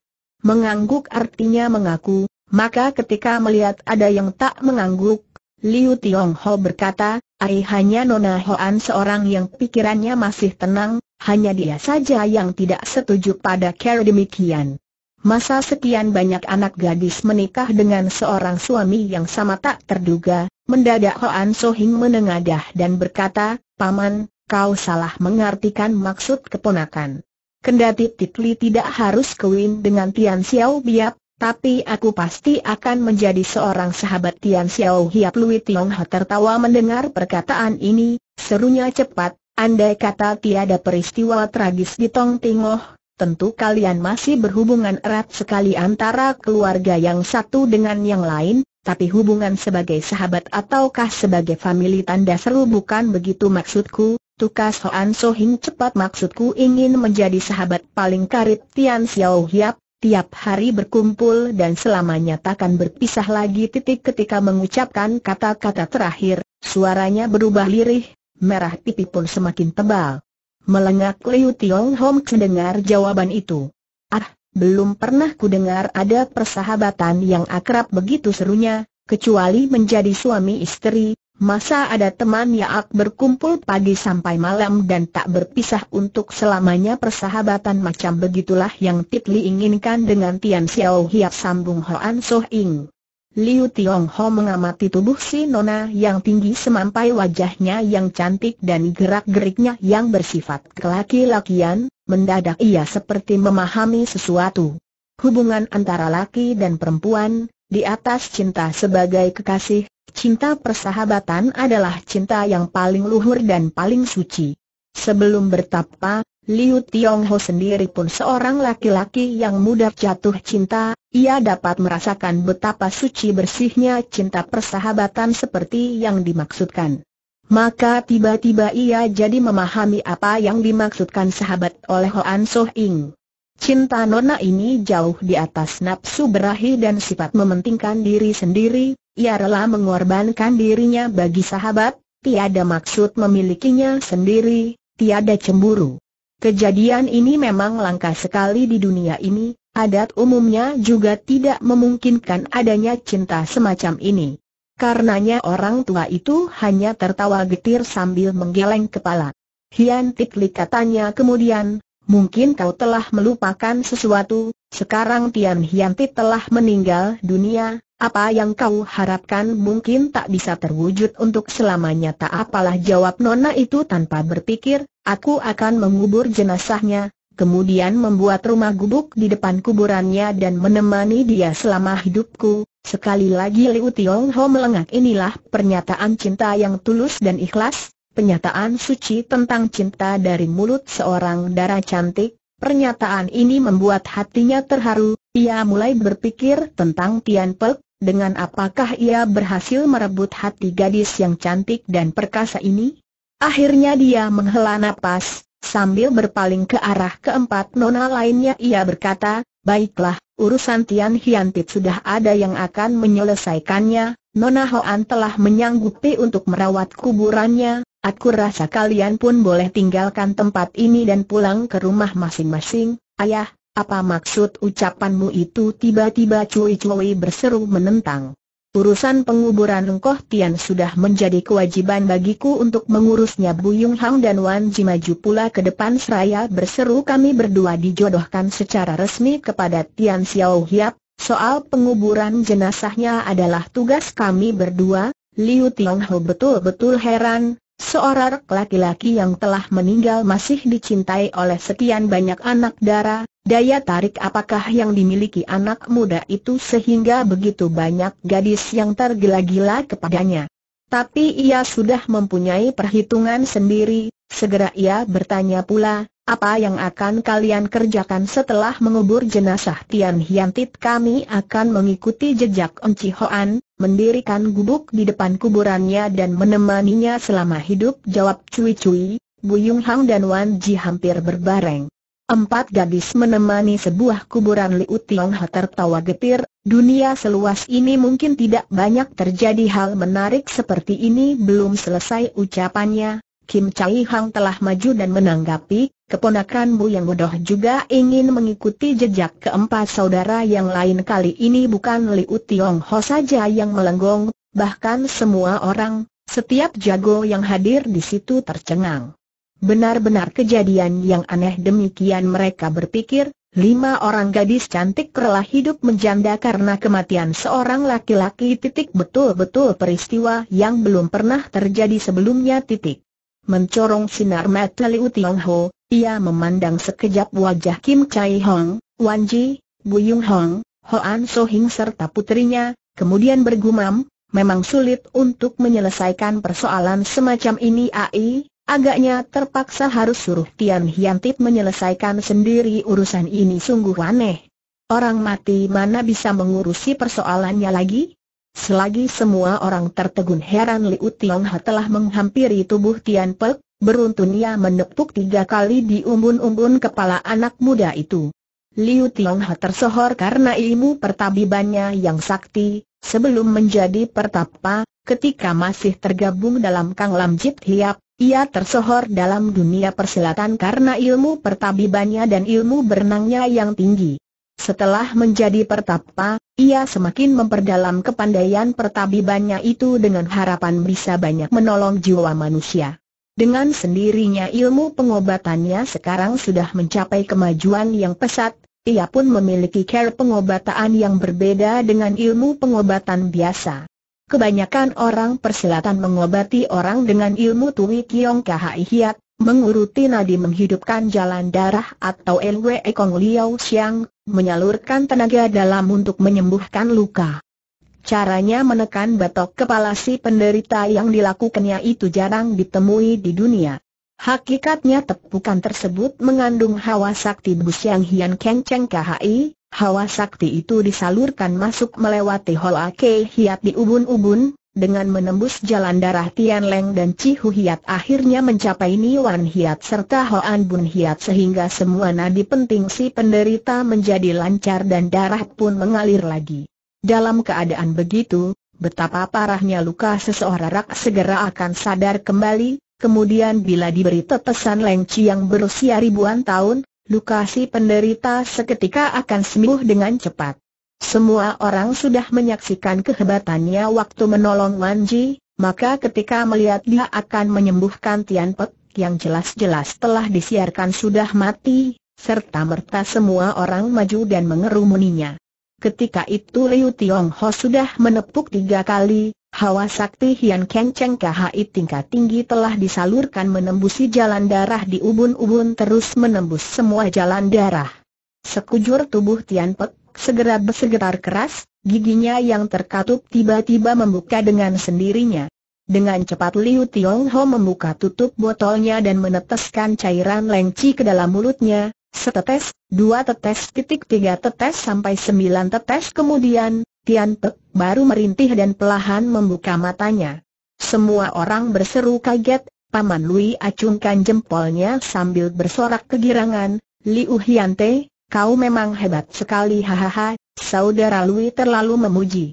Mengangguk artinya mengaku, maka ketika melihat ada yang tak mengangguk, Liu Tiong Ho berkata, Ai hanya Nona Hoan seorang yang pikirannya masih tenang, hanya dia saja yang tidak setuju pada cara demikian. Masa sekian banyak anak gadis menikah dengan seorang suami yang sama tak terduga, mendadak Hoan Sohing menengadah dan berkata, Paman, kau salah mengartikan maksud keponakan. Kendati Titli tidak harus kawin dengan Tian Xiao Biap, tapi aku pasti akan menjadi seorang sahabat Tian Xiao Hiap Lui Tiong Ho tertawa mendengar perkataan ini, serunya cepat, andai kata tiada peristiwa tragis di Tong Tingoh, tentu kalian masih berhubungan erat sekali antara keluarga yang satu dengan yang lain, tapi hubungan sebagai sahabat ataukah sebagai famili tanda seru bukan begitu maksudku, tukas Hoan Sohing cepat maksudku ingin menjadi sahabat paling karib Tian Xiao Hiap, tiap hari berkumpul dan selamanya takkan berpisah lagi titik ketika mengucapkan kata-kata terakhir, suaranya berubah lirih, merah pipi pun semakin tebal. Melengak Liu Tiong Hom mendengar jawaban itu. Ah, belum pernah ku dengar ada persahabatan yang akrab begitu serunya, kecuali menjadi suami istri, masa ada teman yang berkumpul pagi sampai malam dan tak berpisah untuk selamanya persahabatan macam begitulah yang Titli inginkan dengan Tian Xiao Hiap sambung Hoan Soh Ing. Liu Tiong Ho mengamati tubuh si Nona yang tinggi semampai wajahnya yang cantik dan gerak-geriknya yang bersifat kelaki-lakian, mendadak ia seperti memahami sesuatu. Hubungan antara laki dan perempuan, di atas cinta sebagai kekasih, cinta persahabatan adalah cinta yang paling luhur dan paling suci. Sebelum bertapa, Liu Tiong Ho sendiri pun seorang laki-laki yang mudah jatuh cinta, ia dapat merasakan betapa suci bersihnya cinta persahabatan seperti yang dimaksudkan. Maka tiba-tiba ia jadi memahami apa yang dimaksudkan sahabat oleh Hoan Soh Ing. Cinta nona ini jauh di atas nafsu berahi dan sifat mementingkan diri sendiri, ia rela mengorbankan dirinya bagi sahabat, tiada maksud memilikinya sendiri, tiada cemburu. Kejadian ini memang langka sekali di dunia ini, adat umumnya juga tidak memungkinkan adanya cinta semacam ini. Karenanya orang tua itu hanya tertawa getir sambil menggeleng kepala. Hian Tikli katanya kemudian, mungkin kau telah melupakan sesuatu, sekarang Tian Hianti telah meninggal dunia, apa yang kau harapkan mungkin tak bisa terwujud untuk selamanya tak apalah jawab nona itu tanpa berpikir, aku akan mengubur jenazahnya, kemudian membuat rumah gubuk di depan kuburannya dan menemani dia selama hidupku. Sekali lagi Liu Tiong Ho melengak inilah pernyataan cinta yang tulus dan ikhlas, pernyataan suci tentang cinta dari mulut seorang darah cantik, Pernyataan ini membuat hatinya terharu, ia mulai berpikir tentang Tian Pek, dengan apakah ia berhasil merebut hati gadis yang cantik dan perkasa ini? Akhirnya dia menghela napas, sambil berpaling ke arah keempat nona lainnya ia berkata, Baiklah, urusan Tian Hiantit sudah ada yang akan menyelesaikannya, Nona Hoan telah menyanggupi untuk merawat kuburannya, aku rasa kalian pun boleh tinggalkan tempat ini dan pulang ke rumah masing-masing, ayah, apa maksud ucapanmu itu? Tiba-tiba Cui-Cui berseru menentang. Urusan penguburan Engkoh Tian sudah menjadi kewajiban bagiku untuk mengurusnya. Buyung Hang dan Wan Ji maju pula ke depan seraya berseru. Kami berdua dijodohkan secara resmi kepada Tian Xiao Hiap, soal penguburan jenazahnya adalah tugas kami berdua, Liu Tiong Ho betul-betul heran, Seorang laki-laki yang telah meninggal masih dicintai oleh sekian banyak anak darah, daya tarik apakah yang dimiliki anak muda itu sehingga begitu banyak gadis yang tergila-gila kepadanya. Tapi ia sudah mempunyai perhitungan sendiri, segera ia bertanya pula, apa yang akan kalian kerjakan setelah mengubur jenazah Tian Hiantit? Kami akan mengikuti jejak Enci Hoan, mendirikan gubuk di depan kuburannya dan menemaninya selama hidup jawab Cui Cui, Buyung Hang dan Wan Ji hampir berbareng. Empat gadis menemani sebuah kuburan Liu Tiong Ho tertawa getir, dunia seluas ini mungkin tidak banyak terjadi hal menarik seperti ini belum selesai ucapannya, Kim Chai Hang telah maju dan menanggapi, keponakanmu yang bodoh juga ingin mengikuti jejak keempat saudara yang lain kali ini bukan Liu Tiong Ho saja yang melenggong, bahkan semua orang, setiap jago yang hadir di situ tercengang. Benar-benar kejadian yang aneh demikian mereka berpikir, lima orang gadis cantik rela hidup menjanda karena kematian seorang laki-laki titik betul-betul peristiwa yang belum pernah terjadi sebelumnya titik. Mencorong sinar mata Liu Tiong Ho, ia memandang sekejap wajah Kim Chai Hong, Wan Ji, Bu Yung Hong, Hoan So Hing serta putrinya, kemudian bergumam, memang sulit untuk menyelesaikan persoalan semacam ini Ai, agaknya terpaksa harus suruh Tian Hiantit menyelesaikan sendiri urusan ini sungguh aneh. Orang mati mana bisa mengurusi persoalannya lagi? Selagi semua orang tertegun heran Liu Tiong telah menghampiri tubuh Tian Pek, beruntun ia menepuk tiga kali di umbun-umbun kepala anak muda itu. Liu Tiongha tersohor karena ilmu pertabibannya yang sakti, sebelum menjadi pertapa, ketika masih tergabung dalam Kang Lam Jit Hiap, ia tersohor dalam dunia persilatan karena ilmu pertabibannya dan ilmu berenangnya yang tinggi. Setelah menjadi pertapa, ia semakin memperdalam kepandaian pertabibannya itu dengan harapan bisa banyak menolong jiwa manusia. Dengan sendirinya ilmu pengobatannya sekarang sudah mencapai kemajuan yang pesat, ia pun memiliki care pengobatan yang berbeda dengan ilmu pengobatan biasa. Kebanyakan orang persilatan mengobati orang dengan ilmu Tui Kiong Kahai Hiat, menguruti nadi menghidupkan jalan darah atau Lwe Kong Liao Xiang, menyalurkan tenaga dalam untuk menyembuhkan luka. Caranya menekan batok kepala si penderita yang dilakukannya itu jarang ditemui di dunia. Hakikatnya tepukan tersebut mengandung hawa sakti Busyang Hian Keng Cheng KHI, hawa sakti itu disalurkan masuk melewati Hoa Ke Hiat di ubun-ubun, dengan menembus jalan darah Tian Leng dan Cihu Hiat akhirnya mencapai Niwan Hiat serta Hoan Bun Hiat sehingga semua nadi penting si penderita menjadi lancar dan darah pun mengalir lagi. Dalam keadaan begitu, betapa parahnya luka seseorang segera akan sadar kembali, Kemudian bila diberi tetesan lengci yang berusia ribuan tahun, luka si penderita seketika akan sembuh dengan cepat. Semua orang sudah menyaksikan kehebatannya waktu menolong Wanji, maka ketika melihat dia akan menyembuhkan Tian Pek yang jelas-jelas telah disiarkan sudah mati, serta merta semua orang maju dan mengerumuninya. Ketika itu Liu Tiong Ho sudah menepuk tiga kali, Hawa sakti Hian Keng Cheng KHI tingkat tinggi telah disalurkan menembusi jalan darah di ubun-ubun terus menembus semua jalan darah. Sekujur tubuh Tian Pek segera bersegetar keras, giginya yang terkatup tiba-tiba membuka dengan sendirinya. Dengan cepat Liu Tiong Ho membuka tutup botolnya dan meneteskan cairan lengci ke dalam mulutnya, setetes, dua tetes titik tiga tetes sampai sembilan tetes kemudian, Tian Pek baru merintih dan pelahan membuka matanya. Semua orang berseru kaget, Paman Lui acungkan jempolnya sambil bersorak kegirangan, Liu Hiante, kau memang hebat sekali hahaha, saudara Lui terlalu memuji.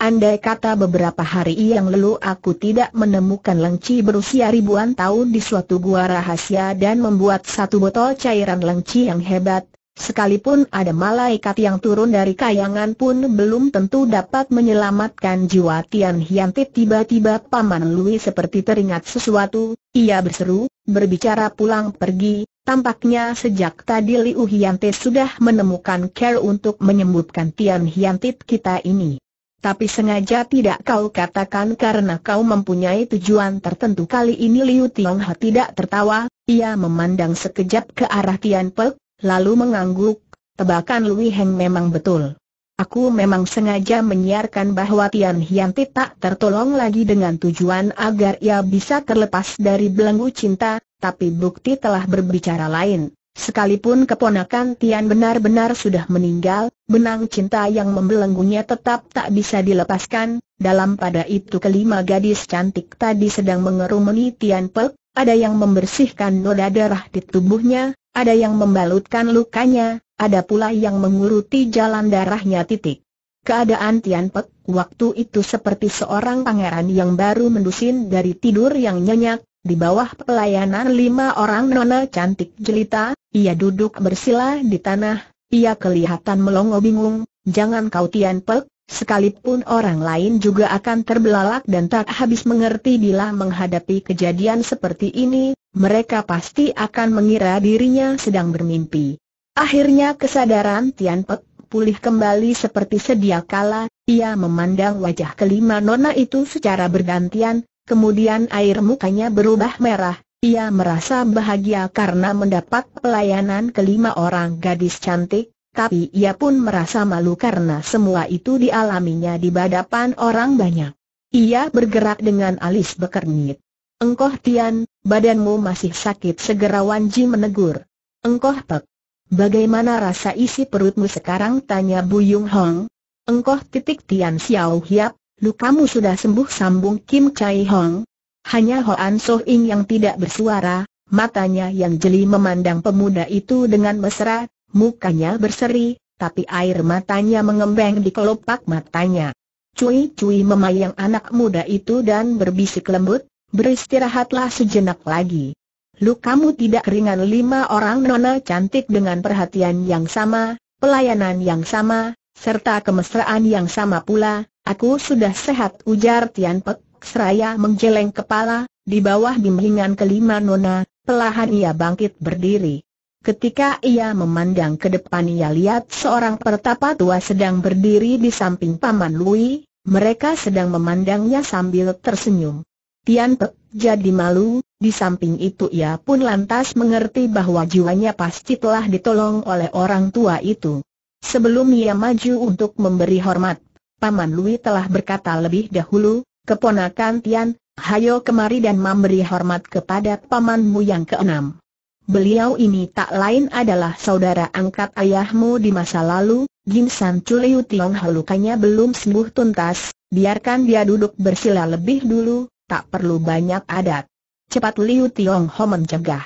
Andai kata beberapa hari yang lalu aku tidak menemukan lengci berusia ribuan tahun di suatu gua rahasia dan membuat satu botol cairan lengci yang hebat, Sekalipun ada malaikat yang turun dari kayangan pun belum tentu dapat menyelamatkan jiwa Tian Hiantit tiba-tiba Paman Lui seperti teringat sesuatu, ia berseru, berbicara pulang pergi, tampaknya sejak tadi Liu Hiantit sudah menemukan care untuk menyembuhkan Tian Hiantit kita ini. Tapi sengaja tidak kau katakan karena kau mempunyai tujuan tertentu kali ini Liu Tiongha tidak tertawa, ia memandang sekejap ke arah Tian Pek, lalu mengangguk, tebakan Lui Heng memang betul. Aku memang sengaja menyiarkan bahwa Tian Hianti tak tertolong lagi dengan tujuan agar ia bisa terlepas dari belenggu cinta, tapi bukti telah berbicara lain. Sekalipun keponakan Tian benar-benar sudah meninggal, benang cinta yang membelenggunya tetap tak bisa dilepaskan. Dalam pada itu kelima gadis cantik tadi sedang mengerumuni Tian Pek, ada yang membersihkan noda darah di tubuhnya, ada yang membalutkan lukanya, ada pula yang menguruti jalan darahnya titik. Keadaan Tian Pek waktu itu seperti seorang pangeran yang baru mendusin dari tidur yang nyenyak, di bawah pelayanan lima orang nona cantik jelita, ia duduk bersila di tanah, ia kelihatan melongo bingung, jangan kau Tian Pek, sekalipun orang lain juga akan terbelalak dan tak habis mengerti bila menghadapi kejadian seperti ini, mereka pasti akan mengira dirinya sedang bermimpi. Akhirnya kesadaran Tian Pek pulih kembali seperti sedia kala, ia memandang wajah kelima nona itu secara bergantian, kemudian air mukanya berubah merah, ia merasa bahagia karena mendapat pelayanan kelima orang gadis cantik, tapi ia pun merasa malu karena semua itu dialaminya di hadapan orang banyak. Ia bergerak dengan alis bekernyit. Engkoh Tian, badanmu masih sakit segera Wanji menegur. Engkoh Pek. Bagaimana rasa isi perutmu sekarang tanya Bu Yung Hong. Engkoh titik Tian Xiao Hiap, lukamu sudah sembuh sambung Kim Chai Hong. Hanya Hoan So Ing yang tidak bersuara, matanya yang jeli memandang pemuda itu dengan mesra, Mukanya berseri, tapi air matanya mengembang di kelopak matanya. Cui-cui memayang anak muda itu dan berbisik lembut, beristirahatlah sejenak lagi. Lu kamu tidak ringan lima orang nona cantik dengan perhatian yang sama, pelayanan yang sama, serta kemesraan yang sama pula, aku sudah sehat ujar Tian Pek, seraya menggeleng kepala, di bawah bimbingan kelima nona, pelahan ia bangkit berdiri. Ketika ia memandang ke depan ia lihat seorang pertapa tua sedang berdiri di samping Paman Lui, mereka sedang memandangnya sambil tersenyum. Tian Pek jadi malu, di samping itu ia pun lantas mengerti bahwa jiwanya pasti telah ditolong oleh orang tua itu. Sebelum ia maju untuk memberi hormat, Paman Lui telah berkata lebih dahulu, keponakan Tian, hayo kemari dan memberi hormat kepada pamanmu yang keenam. Beliau ini tak lain adalah saudara angkat ayahmu di masa lalu, Jin San Chuliu Tiong lukanya belum sembuh tuntas, biarkan dia duduk bersila lebih dulu, tak perlu banyak adat. Cepat Liu Tiong Ho mencegah.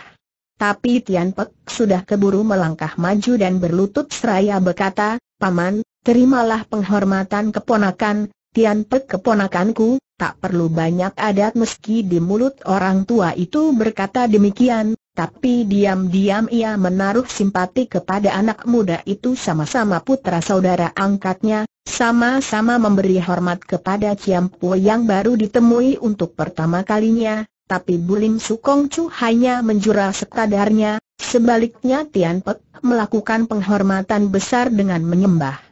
Tapi Tian Pek sudah keburu melangkah maju dan berlutut seraya berkata, Paman, terimalah penghormatan keponakan, Tian Pek keponakanku, tak perlu banyak adat meski di mulut orang tua itu berkata demikian, tapi diam-diam ia menaruh simpati kepada anak muda itu sama-sama putra saudara angkatnya, sama-sama memberi hormat kepada Ciampu yang baru ditemui untuk pertama kalinya, tapi Bulim Sukong Chu hanya menjura sekadarnya, sebaliknya Tian Pek melakukan penghormatan besar dengan menyembah.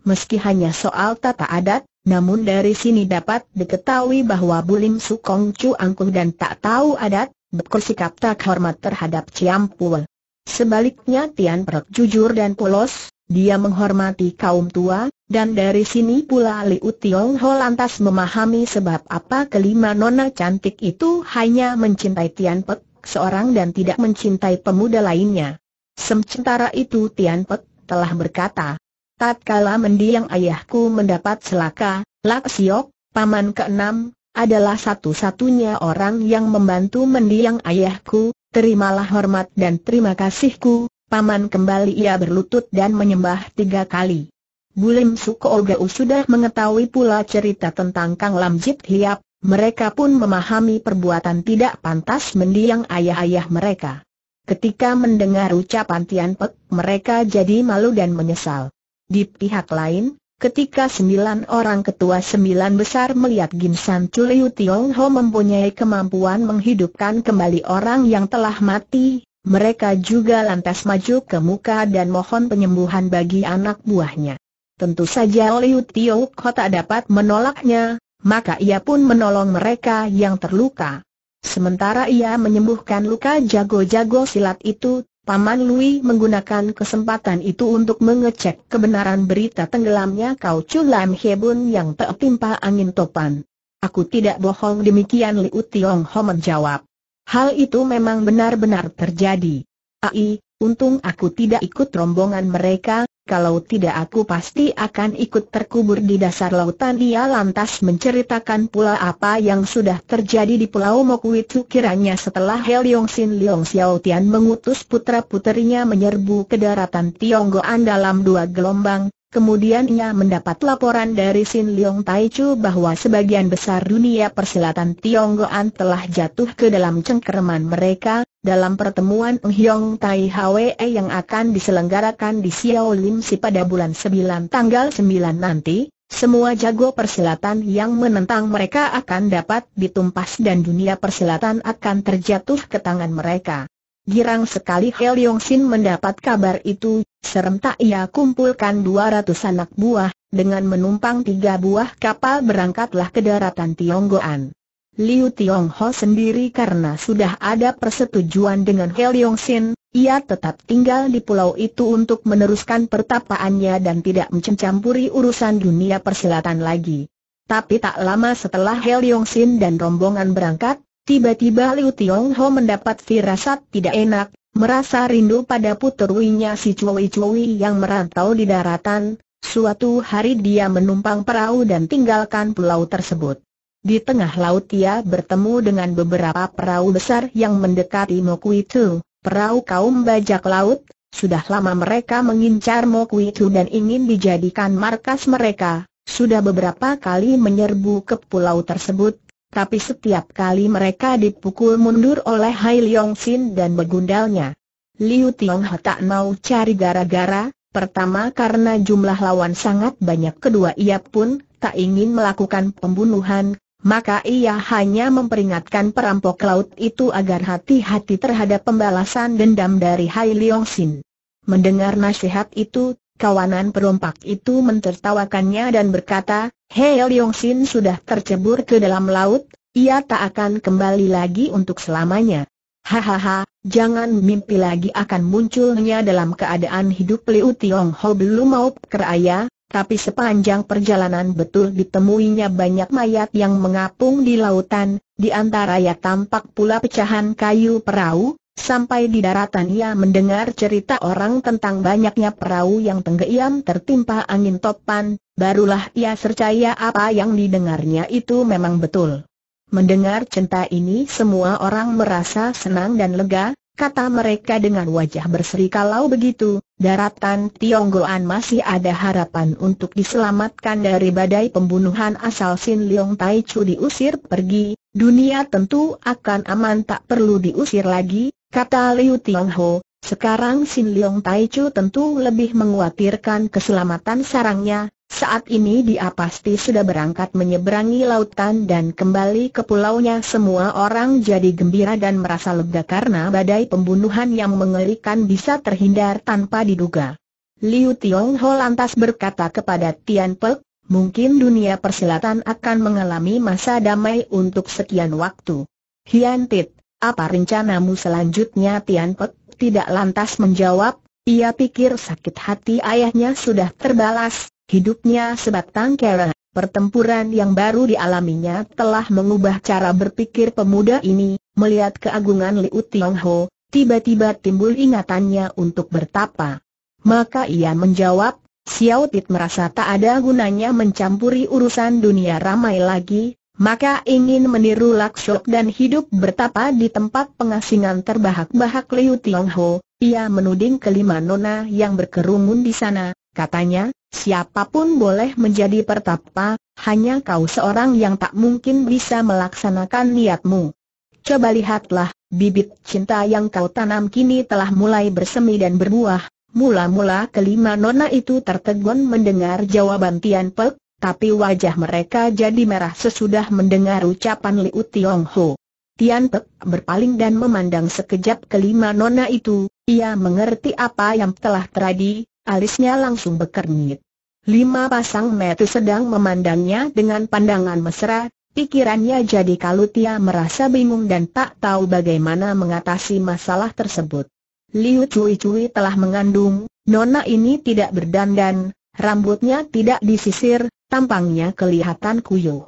Meski hanya soal tata adat, namun dari sini dapat diketahui bahwa Bulim Sukong Chu angkuh dan tak tahu adat, bersikap tak hormat terhadap Ciampul. Sebaliknya Tian Prok jujur dan polos, dia menghormati kaum tua, dan dari sini pula Liu Tiong Ho lantas memahami sebab apa kelima nona cantik itu hanya mencintai Tian Pek seorang dan tidak mencintai pemuda lainnya. Sementara itu Tian Pek telah berkata, Tatkala mendiang ayahku mendapat celaka, Lak Siok, paman keenam, adalah satu-satunya orang yang membantu mendiang ayahku, terimalah hormat dan terima kasihku, paman kembali ia berlutut dan menyembah tiga kali. Bulim Sukoogau sudah mengetahui pula cerita tentang Kang Lam Jit Hiap, mereka pun memahami perbuatan tidak pantas mendiang ayah-ayah mereka. Ketika mendengar ucapan Tian Pek, mereka jadi malu dan menyesal. Di pihak lain, Ketika sembilan orang ketua sembilan besar melihat Gin San Chuliu Tiong Ho mempunyai kemampuan menghidupkan kembali orang yang telah mati, mereka juga lantas maju ke muka dan mohon penyembuhan bagi anak buahnya. Tentu saja Liu Tio Ho tak dapat menolaknya, maka ia pun menolong mereka yang terluka. Sementara ia menyembuhkan luka jago-jago silat itu, Paman Lui menggunakan kesempatan itu untuk mengecek kebenaran berita tenggelamnya Kau Lam Hebun yang tertimpa angin topan. Aku tidak bohong demikian Liu Tiong Ho menjawab. Hal itu memang benar-benar terjadi. Ai, untung aku tidak ikut rombongan mereka, kalau tidak aku pasti akan ikut terkubur di dasar lautan. Ia lantas menceritakan pula apa yang sudah terjadi di Pulau Mokuitu kiranya setelah Heliong Sin Leong Xiao Tian mengutus putra-puterinya menyerbu ke daratan Tionggoan dalam dua gelombang, Kemudian ia mendapat laporan dari Sin Leong Taichu bahwa sebagian besar dunia persilatan Tionggoan telah jatuh ke dalam cengkeraman mereka, dalam pertemuan Hyong Tai Hwe yang akan diselenggarakan di Xiao Lim Si pada bulan 9 tanggal 9 nanti, semua jago persilatan yang menentang mereka akan dapat ditumpas dan dunia persilatan akan terjatuh ke tangan mereka. Girang sekali Hel Yong Sin mendapat kabar itu, serentak ia kumpulkan 200 anak buah, dengan menumpang tiga buah kapal berangkatlah ke daratan Tionggoan. Liu Tiong Ho sendiri karena sudah ada persetujuan dengan Hel Yong Sin, ia tetap tinggal di pulau itu untuk meneruskan pertapaannya dan tidak mencampuri urusan dunia persilatan lagi. Tapi tak lama setelah Hel Yong Sin dan rombongan berangkat, tiba-tiba Liu Tiong Ho mendapat firasat tidak enak, merasa rindu pada puterwinya si Cui Cui yang merantau di daratan. Suatu hari dia menumpang perahu dan tinggalkan pulau tersebut. Di tengah laut ia bertemu dengan beberapa perahu besar yang mendekati Mokuitu, perahu kaum bajak laut, sudah lama mereka mengincar Mokuitu dan ingin dijadikan markas mereka, sudah beberapa kali menyerbu ke pulau tersebut, tapi setiap kali mereka dipukul mundur oleh Hai Leong Sin dan begundalnya. Liu Tiong tak mau cari gara-gara, pertama karena jumlah lawan sangat banyak kedua ia pun tak ingin melakukan pembunuhan, maka ia hanya memperingatkan perampok laut itu agar hati-hati terhadap pembalasan dendam dari Hai Leong Sin. Mendengar nasihat itu, kawanan perompak itu mentertawakannya dan berkata, Hai Leong Sin sudah tercebur ke dalam laut, ia tak akan kembali lagi untuk selamanya. Hahaha, jangan mimpi lagi akan munculnya dalam keadaan hidup Liu Tiong Ho belum mau keraya, tapi sepanjang perjalanan betul ditemuinya banyak mayat yang mengapung di lautan, di antaranya tampak pula pecahan kayu perahu, sampai di daratan ia mendengar cerita orang tentang banyaknya perahu yang tenggelam tertimpa angin topan, barulah ia percaya apa yang didengarnya itu memang betul. Mendengar cerita ini semua orang merasa senang dan lega, kata mereka dengan wajah berseri kalau begitu, daratan Tionggoan masih ada harapan untuk diselamatkan dari badai pembunuhan asal Sin Leong Tai Chu diusir pergi, dunia tentu akan aman tak perlu diusir lagi, kata Liu Tiong Ho. Sekarang Sin Leong Tai Chu tentu lebih mengkhawatirkan keselamatan sarangnya, saat ini dia pasti sudah berangkat menyeberangi lautan dan kembali ke pulaunya semua orang jadi gembira dan merasa lega karena badai pembunuhan yang mengerikan bisa terhindar tanpa diduga. Liu Tiong Ho lantas berkata kepada Tian Pek, mungkin dunia persilatan akan mengalami masa damai untuk sekian waktu. Hian Tit, apa rencanamu selanjutnya Tian Pek tidak lantas menjawab, ia pikir sakit hati ayahnya sudah terbalas, hidupnya sebatang kara. Pertempuran yang baru dialaminya telah mengubah cara berpikir pemuda ini, melihat keagungan Liu Tiong Ho, tiba-tiba timbul ingatannya untuk bertapa. Maka ia menjawab, Xiao Tit merasa tak ada gunanya mencampuri urusan dunia ramai lagi, maka ingin meniru Laksok dan hidup bertapa di tempat pengasingan terbahak-bahak Liu Tiong Ho, ia menuding kelima nona yang berkerumun di sana, katanya, Siapa pun boleh menjadi pertapa, hanya kau seorang yang tak mungkin bisa melaksanakan niatmu. Coba lihatlah, bibit cinta yang kau tanam kini telah mulai bersemi dan berbuah. Mula-mula kelima nona itu tertegun mendengar jawaban Tian Pek, tapi wajah mereka jadi merah sesudah mendengar ucapan Liu Tiong Ho. Tian Pek berpaling dan memandang sekejap kelima nona itu, ia mengerti apa yang telah terjadi, alisnya langsung bekernyit. Lima pasang mata sedang memandangnya dengan pandangan mesra, pikirannya jadi kalut ia merasa bingung dan tak tahu bagaimana mengatasi masalah tersebut. Liu Cui Cui telah mengandung, nona ini tidak berdandan, rambutnya tidak disisir, tampangnya kelihatan kuyuh.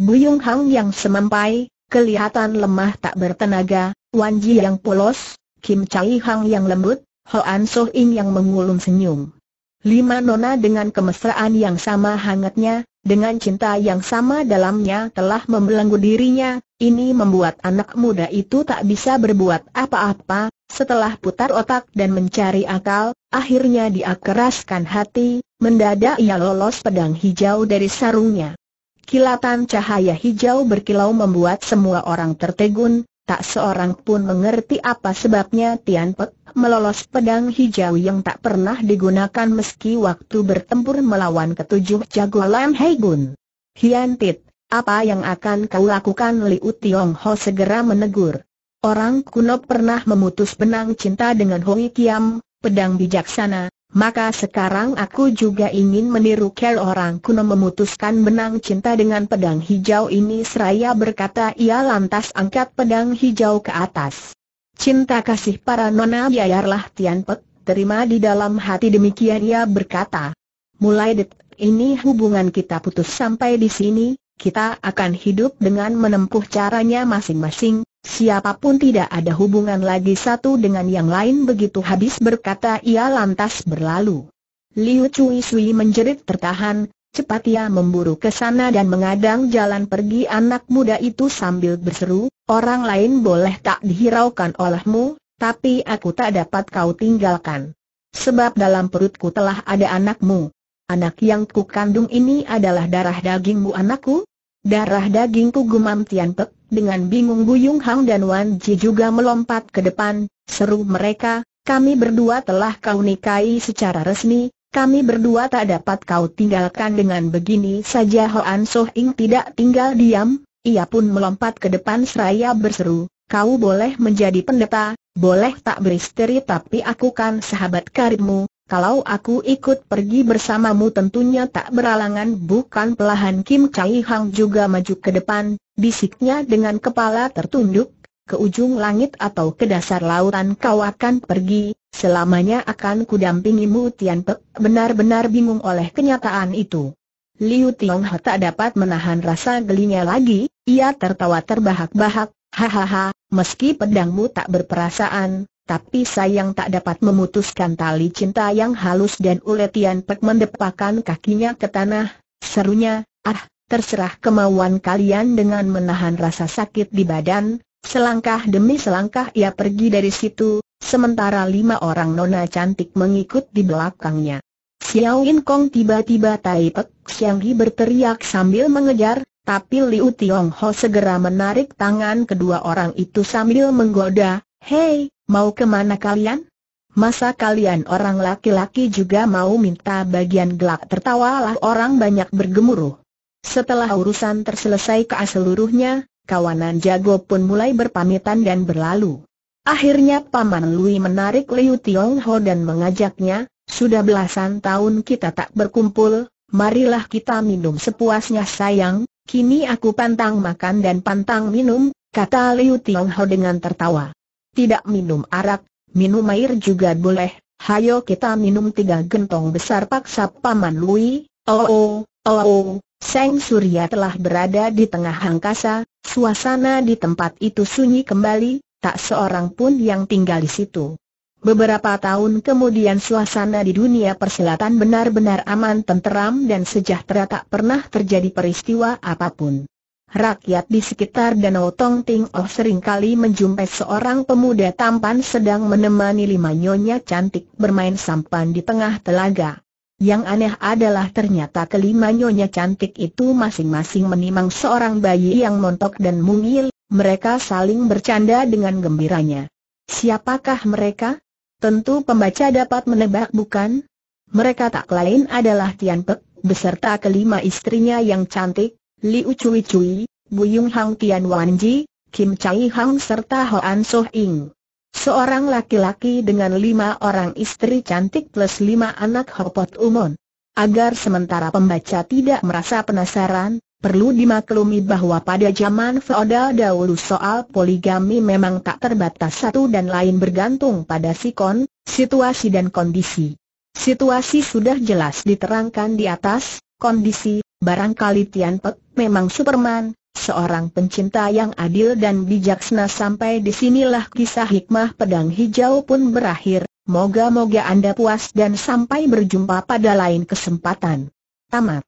Buyung Hang yang semampai, kelihatan lemah tak bertenaga, Wan Ji yang polos, Kim Chai Hang yang lembut, Hoan So Ing yang mengulum senyum. Lima nona dengan kemesraan yang sama hangatnya, dengan cinta yang sama dalamnya telah membelenggu dirinya, ini membuat anak muda itu tak bisa berbuat apa-apa, setelah putar otak dan mencari akal, akhirnya dia keraskan hati, mendadak ia lolos pedang hijau dari sarungnya. Kilatan cahaya hijau berkilau membuat semua orang tertegun, tak seorang pun mengerti apa sebabnya Tian Pek melolos pedang hijau yang tak pernah digunakan meski waktu bertempur melawan ketujuh jago Lam Haigun. Hian Tit, apa yang akan kau lakukan Liu Tiong Ho segera menegur. Orang kuno pernah memutus benang cinta dengan Hoi Kiam, pedang bijaksana, maka sekarang aku juga ingin meniru Kel. Orang kuno memutuskan benang cinta dengan pedang hijau ini. Seraya berkata ia lantas angkat pedang hijau ke atas. Cinta kasih para nona biarlah Tian Pek, terima di dalam hati. Demikian ia berkata. Mulai detik ini hubungan kita putus sampai di sini, kita akan hidup dengan menempuh caranya masing-masing, Siapa pun tidak ada hubungan lagi satu dengan yang lain begitu habis berkata ia lantas berlalu. Liu Cui Sui menjerit tertahan, cepat ia memburu ke sana dan mengadang jalan pergi anak muda itu sambil berseru, orang lain boleh tak dihiraukan olehmu, tapi aku tak dapat kau tinggalkan. Sebab dalam perutku telah ada anakmu. Anak yang ku kandung ini adalah darah dagingmu anakku? Darah dagingku gumam Tian Pek, dengan bingung Buyung Hang dan Wan Ji juga melompat ke depan, seru mereka, kami berdua telah kau nikahi secara resmi, kami berdua tak dapat kau tinggalkan dengan begini saja. Hoan Soh Ing tidak tinggal diam, ia pun melompat ke depan seraya berseru, kau boleh menjadi pendeta, boleh tak beristri tapi aku kan sahabat karibmu, kalau aku ikut pergi bersamamu tentunya tak beralangan bukan pelahan Kim Chai Hang juga maju ke depan, bisiknya dengan kepala tertunduk, ke ujung langit atau ke dasar lautan kau akan pergi, selamanya akan kudampingimu Tian Pek benar-benar bingung oleh kenyataan itu. Liu Tiong Ho tak dapat menahan rasa gelinya lagi, ia tertawa terbahak-bahak, hahaha, meski pedangmu tak berperasaan, tapi sayang tak dapat memutuskan tali cinta yang halus dan ulet Tian Pek mendepakkan kakinya ke tanah, serunya, ah, terserah kemauan kalian dengan menahan rasa sakit di badan, selangkah demi selangkah ia pergi dari situ, sementara lima orang nona cantik mengikut di belakangnya. Xiao In Kong tiba-tiba Tai Pek Siang Hi berteriak sambil mengejar, tapi Liu Tiong Ho segera menarik tangan kedua orang itu sambil menggoda, Hei, mau ke mana kalian? Masa kalian orang laki-laki juga mau minta bagian gelap tertawalah orang banyak bergemuruh. Setelah urusan terselesai ke seluruhnya, kawanan jago pun mulai berpamitan dan berlalu. Akhirnya Paman Lui menarik Liu Tiong Ho dan mengajaknya, sudah belasan tahun kita tak berkumpul, marilah kita minum sepuasnya sayang, kini aku pantang makan dan pantang minum, kata Liu Tiong Ho dengan tertawa tidak minum arak, minum air juga boleh, hayo kita minum tiga gentong besar paksa Paman Lui, oh oh, oh oh, Seng Surya telah berada di tengah angkasa, suasana di tempat itu sunyi kembali, tak seorang pun yang tinggal di situ. Beberapa tahun kemudian suasana di dunia persilatan benar-benar aman tenteram dan sejahtera tak pernah terjadi peristiwa apa pun. Rakyat di sekitar Danau Tong Ting Oh sering kali menjumpai seorang pemuda tampan sedang menemani lima nyonya cantik bermain sampan di tengah telaga. Yang aneh adalah ternyata kelima nyonya cantik itu masing-masing menimang seorang bayi yang montok dan mungil, mereka saling bercanda dengan gembiranya. Siapakah mereka? Tentu pembaca dapat menebak bukan? Mereka tak lain adalah Tian Pek, beserta kelima istrinya yang cantik, Liu Cui Cui, Buyung Hang Tian Wan Ji, Kim Chai Hang serta Hoan Soh Ing. Seorang laki-laki dengan lima orang istri cantik plus lima anak Hopot Umon. Agar sementara pembaca tidak merasa penasaran, perlu dimaklumi bahwa pada zaman feodal dahulu soal poligami memang tak terbatas satu dan lain bergantung pada sikon, situasi dan kondisi. Situasi sudah jelas diterangkan di atas, kondisi, barangkali Tian Pek memang Superman, seorang pencinta yang adil dan bijaksana sampai di sinilah kisah hikmah pedang hijau pun berakhir, moga-moga Anda puas dan sampai berjumpa pada lain kesempatan. Tamat.